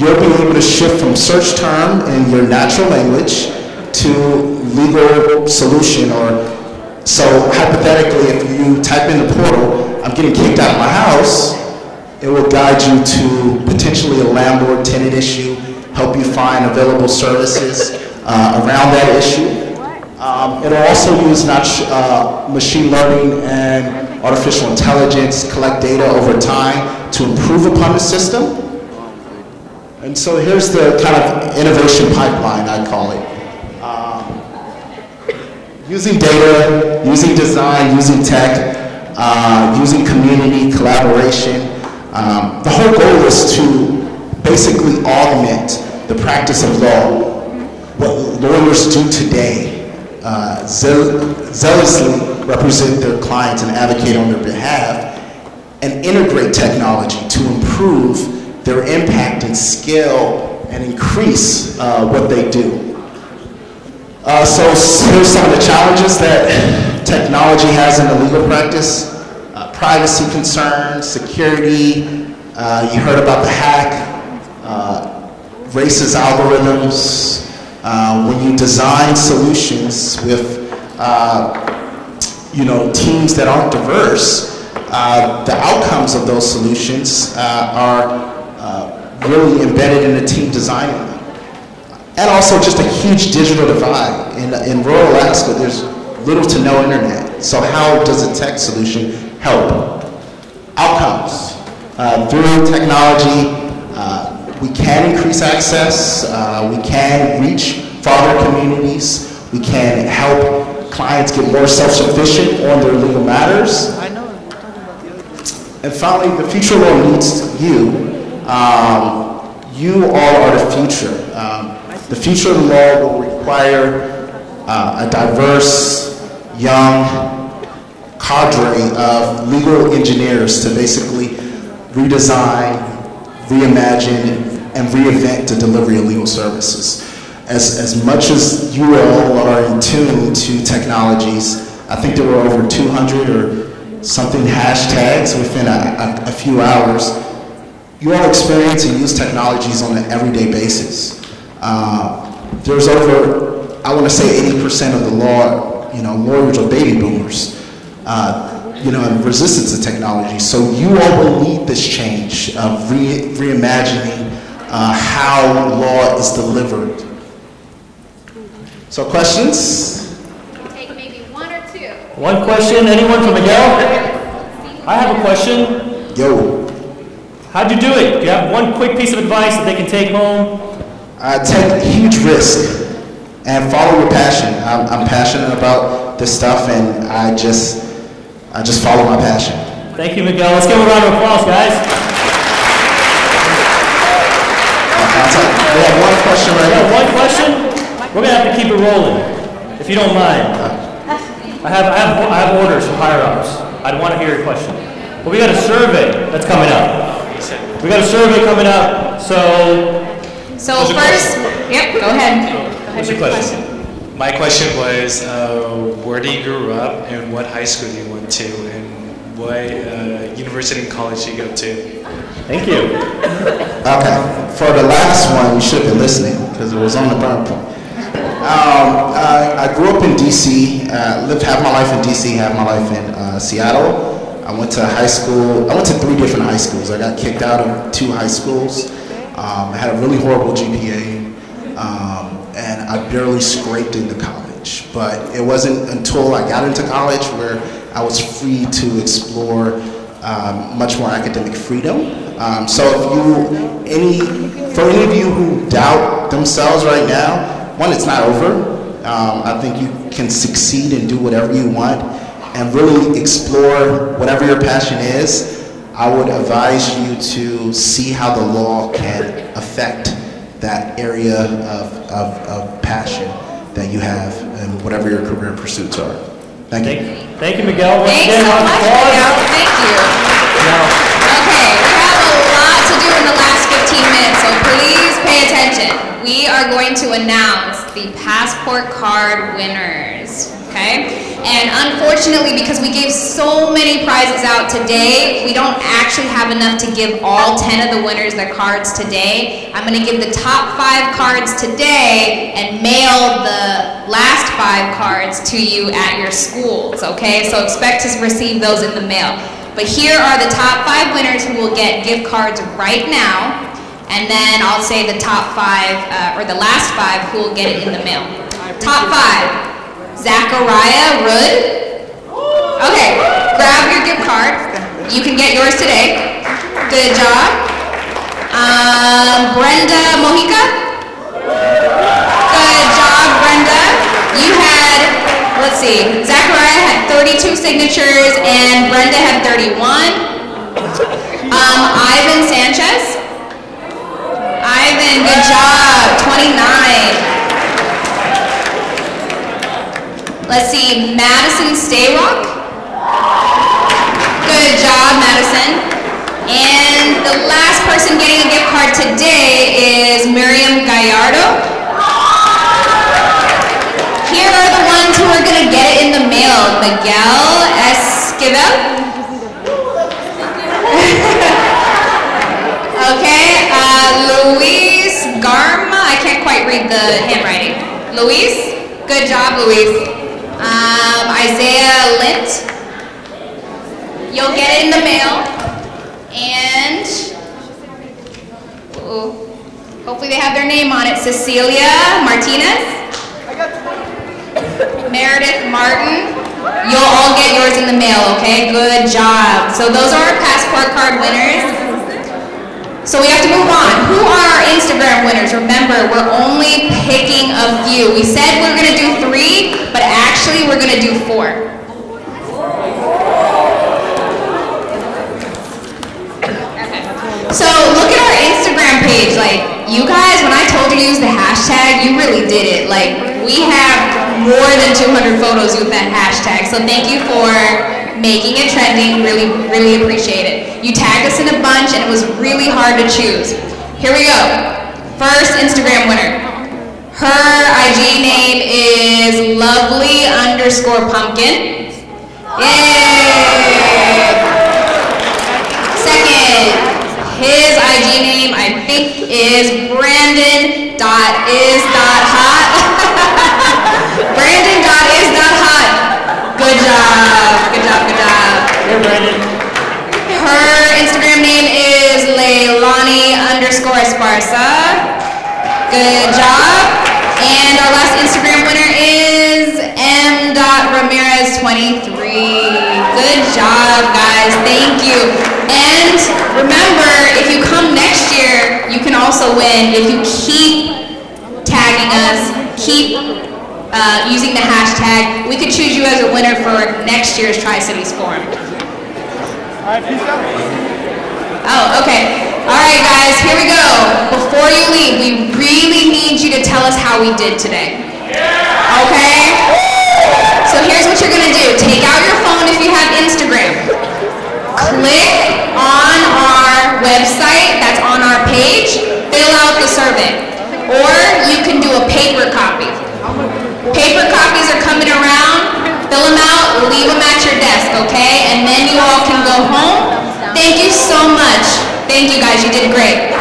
you'll be able to shift from search term in your natural language to legal solution or so hypothetically if you type in the portal, I'm getting kicked out of my house, it will guide you to potentially a landlord tenant issue, help you find available services uh, around that issue. Um, it'll also use not, uh, machine learning and artificial intelligence, collect data over time to improve upon the system. And so here's the kind of innovation pipeline, I call it. Um, using data, using design, using tech, uh, using community collaboration. Um, the whole goal is to basically augment the practice of law, what lawyers do today, uh, zeal- zealously represent their clients and advocate on their behalf, and integrate technology to improve their impact and scale and increase uh, what they do. Uh, so here's some of the challenges that technology has in the legal practice. Uh, privacy concerns, security, uh, you heard about the hack, uh, racist algorithms. Uh, when you design solutions with, you know, teams that aren't diverse, uh, the outcomes of those solutions uh, are really embedded in the team designing them. And also just a huge digital divide. In, in rural Alaska, there's little to no internet. So how does a tech solution help? Outcomes. Uh, through technology, uh, we can increase access, uh, we can reach farther communities, we can help clients get more self-sufficient on their legal matters. I know, we're talking about the other And finally, the future law needs you. Um, you all are the future. Um, the future of law will require uh, a diverse, young cadre of legal engineers to basically redesign, reimagine, and reinvent the delivery of legal services. As, as much as you all are in tune to technologies, I think there were over 200 or something hashtags within a, a, a few hours. You all experience and use technologies on an everyday basis. Uh, there's over, I want to say 80% of the law, you know, lawyers are baby boomers, uh, you know, and resistance to technology. So you all will need this change of re- reimagining uh, how law is delivered. So questions?
Take maybe one or two.
One question, anyone from Miguel? I have a question.
Yo.
How'd you do it? Do you have one quick piece of advice that they can take home?
Uh, take huge risk and follow your passion. I'm, I'm passionate about this stuff, and I just, I just follow my passion.
Thank you, Miguel. Let's give a round of applause, guys.
We have one question right
one question? We're gonna have to keep it rolling, if you don't mind. I have, I have, I have orders from higher ups. I'd want to hear your question. But we got a survey that's coming up. We got a survey coming up, so.
So first,
question?
yep, go ahead. Go ahead
What's
with
your
the
question? My question was, uh, where do you grew up and what high school do you went to and what uh, university and college you go to?
Thank you.
Okay, for the last one, you should have been listening because it was on the burn. Um, I, I grew up in DC, uh, lived half my life in DC, half my life in uh, Seattle. I went to high school, I went to three different high schools. I got kicked out of two high schools. Um, I had a really horrible GPA, um, and I barely scraped into college. But it wasn't until I got into college where I was free to explore um, much more academic freedom. Um, so if you, any, for any of you who doubt themselves right now, one, it's not over. Um, I think you can succeed and do whatever you want and really explore whatever your passion is. I would advise you to see how the law can affect that area of, of, of passion that you have and whatever your career pursuits are. Thank you.
Thank you, Miguel. Once
Thanks
again,
so much,
applause.
Miguel. Thank you. Okay, we have a lot to do in the last 15 minutes, so please pay attention. We are going to announce the passport card winners, okay? And unfortunately, because we gave so many prizes out today, we don't actually have enough to give all 10 of the winners their cards today. I'm gonna give the top five cards today and mail the last five cards to you at your schools, okay? So expect to receive those in the mail. But here are the top five winners who will get gift cards right now. And then I'll say the top five, uh, or the last five who will get it in the mail. Top five, Zachariah Rudd. Okay, grab your gift card. You can get yours today. Good job. Um, Brenda Mojica. Good job, Brenda. You had, let's see, Zachariah had 32 signatures and Brenda had 31. Um, Ivan Sanchez. Ivan, good job, 29. Let's see, Madison Stayrock. Good job, Madison. And the last person getting a gift card today is Miriam Gallardo. Here are the ones who are going to get it in the mail. Miguel Esquivel. okay, uh, Luis Garma. I can't quite read the handwriting. Luis? Good job, Luis. Um, Isaiah Lint. You'll get it in the mail. And ooh, hopefully they have their name on it. Cecilia Martinez. Meredith Martin. You'll all get yours in the mail, okay? Good job. So those are our passport card winners. So we have to move on. Who are our Instagram winners? Remember, we're only picking a few. We said we are going to do three, but actually we're going to do four. So look at our Instagram page. Like, you guys, when I told you to use the hashtag, you really did it. Like, we have more than 200 photos with that hashtag. So thank you for making it trending. Really, really appreciate it. You tagged us in a bunch and it was really hard to choose. Here we go. First Instagram winner. Her IG name is lovely underscore pumpkin. Yay! Second, his IG name, I think, is Brandon dot is dot hot. Brandon dot is dot hot. Good job. Good job. Good job.
Here, Brandon.
Her Instagram name is Leilani underscore Esparza. Good job. And our last Instagram winner is M. Ramirez 23. Good job, guys. Thank you. And remember, if you come next year, you can also win if you keep tagging us, keep uh, using the hashtag. We could choose you as a winner for next year's Tri-Cities Forum. Oh, okay. All right, guys, here we go. Before you leave, we really need you to tell us how we did today. Okay? So here's what you're going to do. Take out your phone if you have Instagram. Click on our website that's on our page. Fill out the survey. Or you can do a paper copy. Paper copies are coming around. Fill them out, leave them at your desk, okay? And then you all can go home. Thank you so much. Thank you guys, you did great.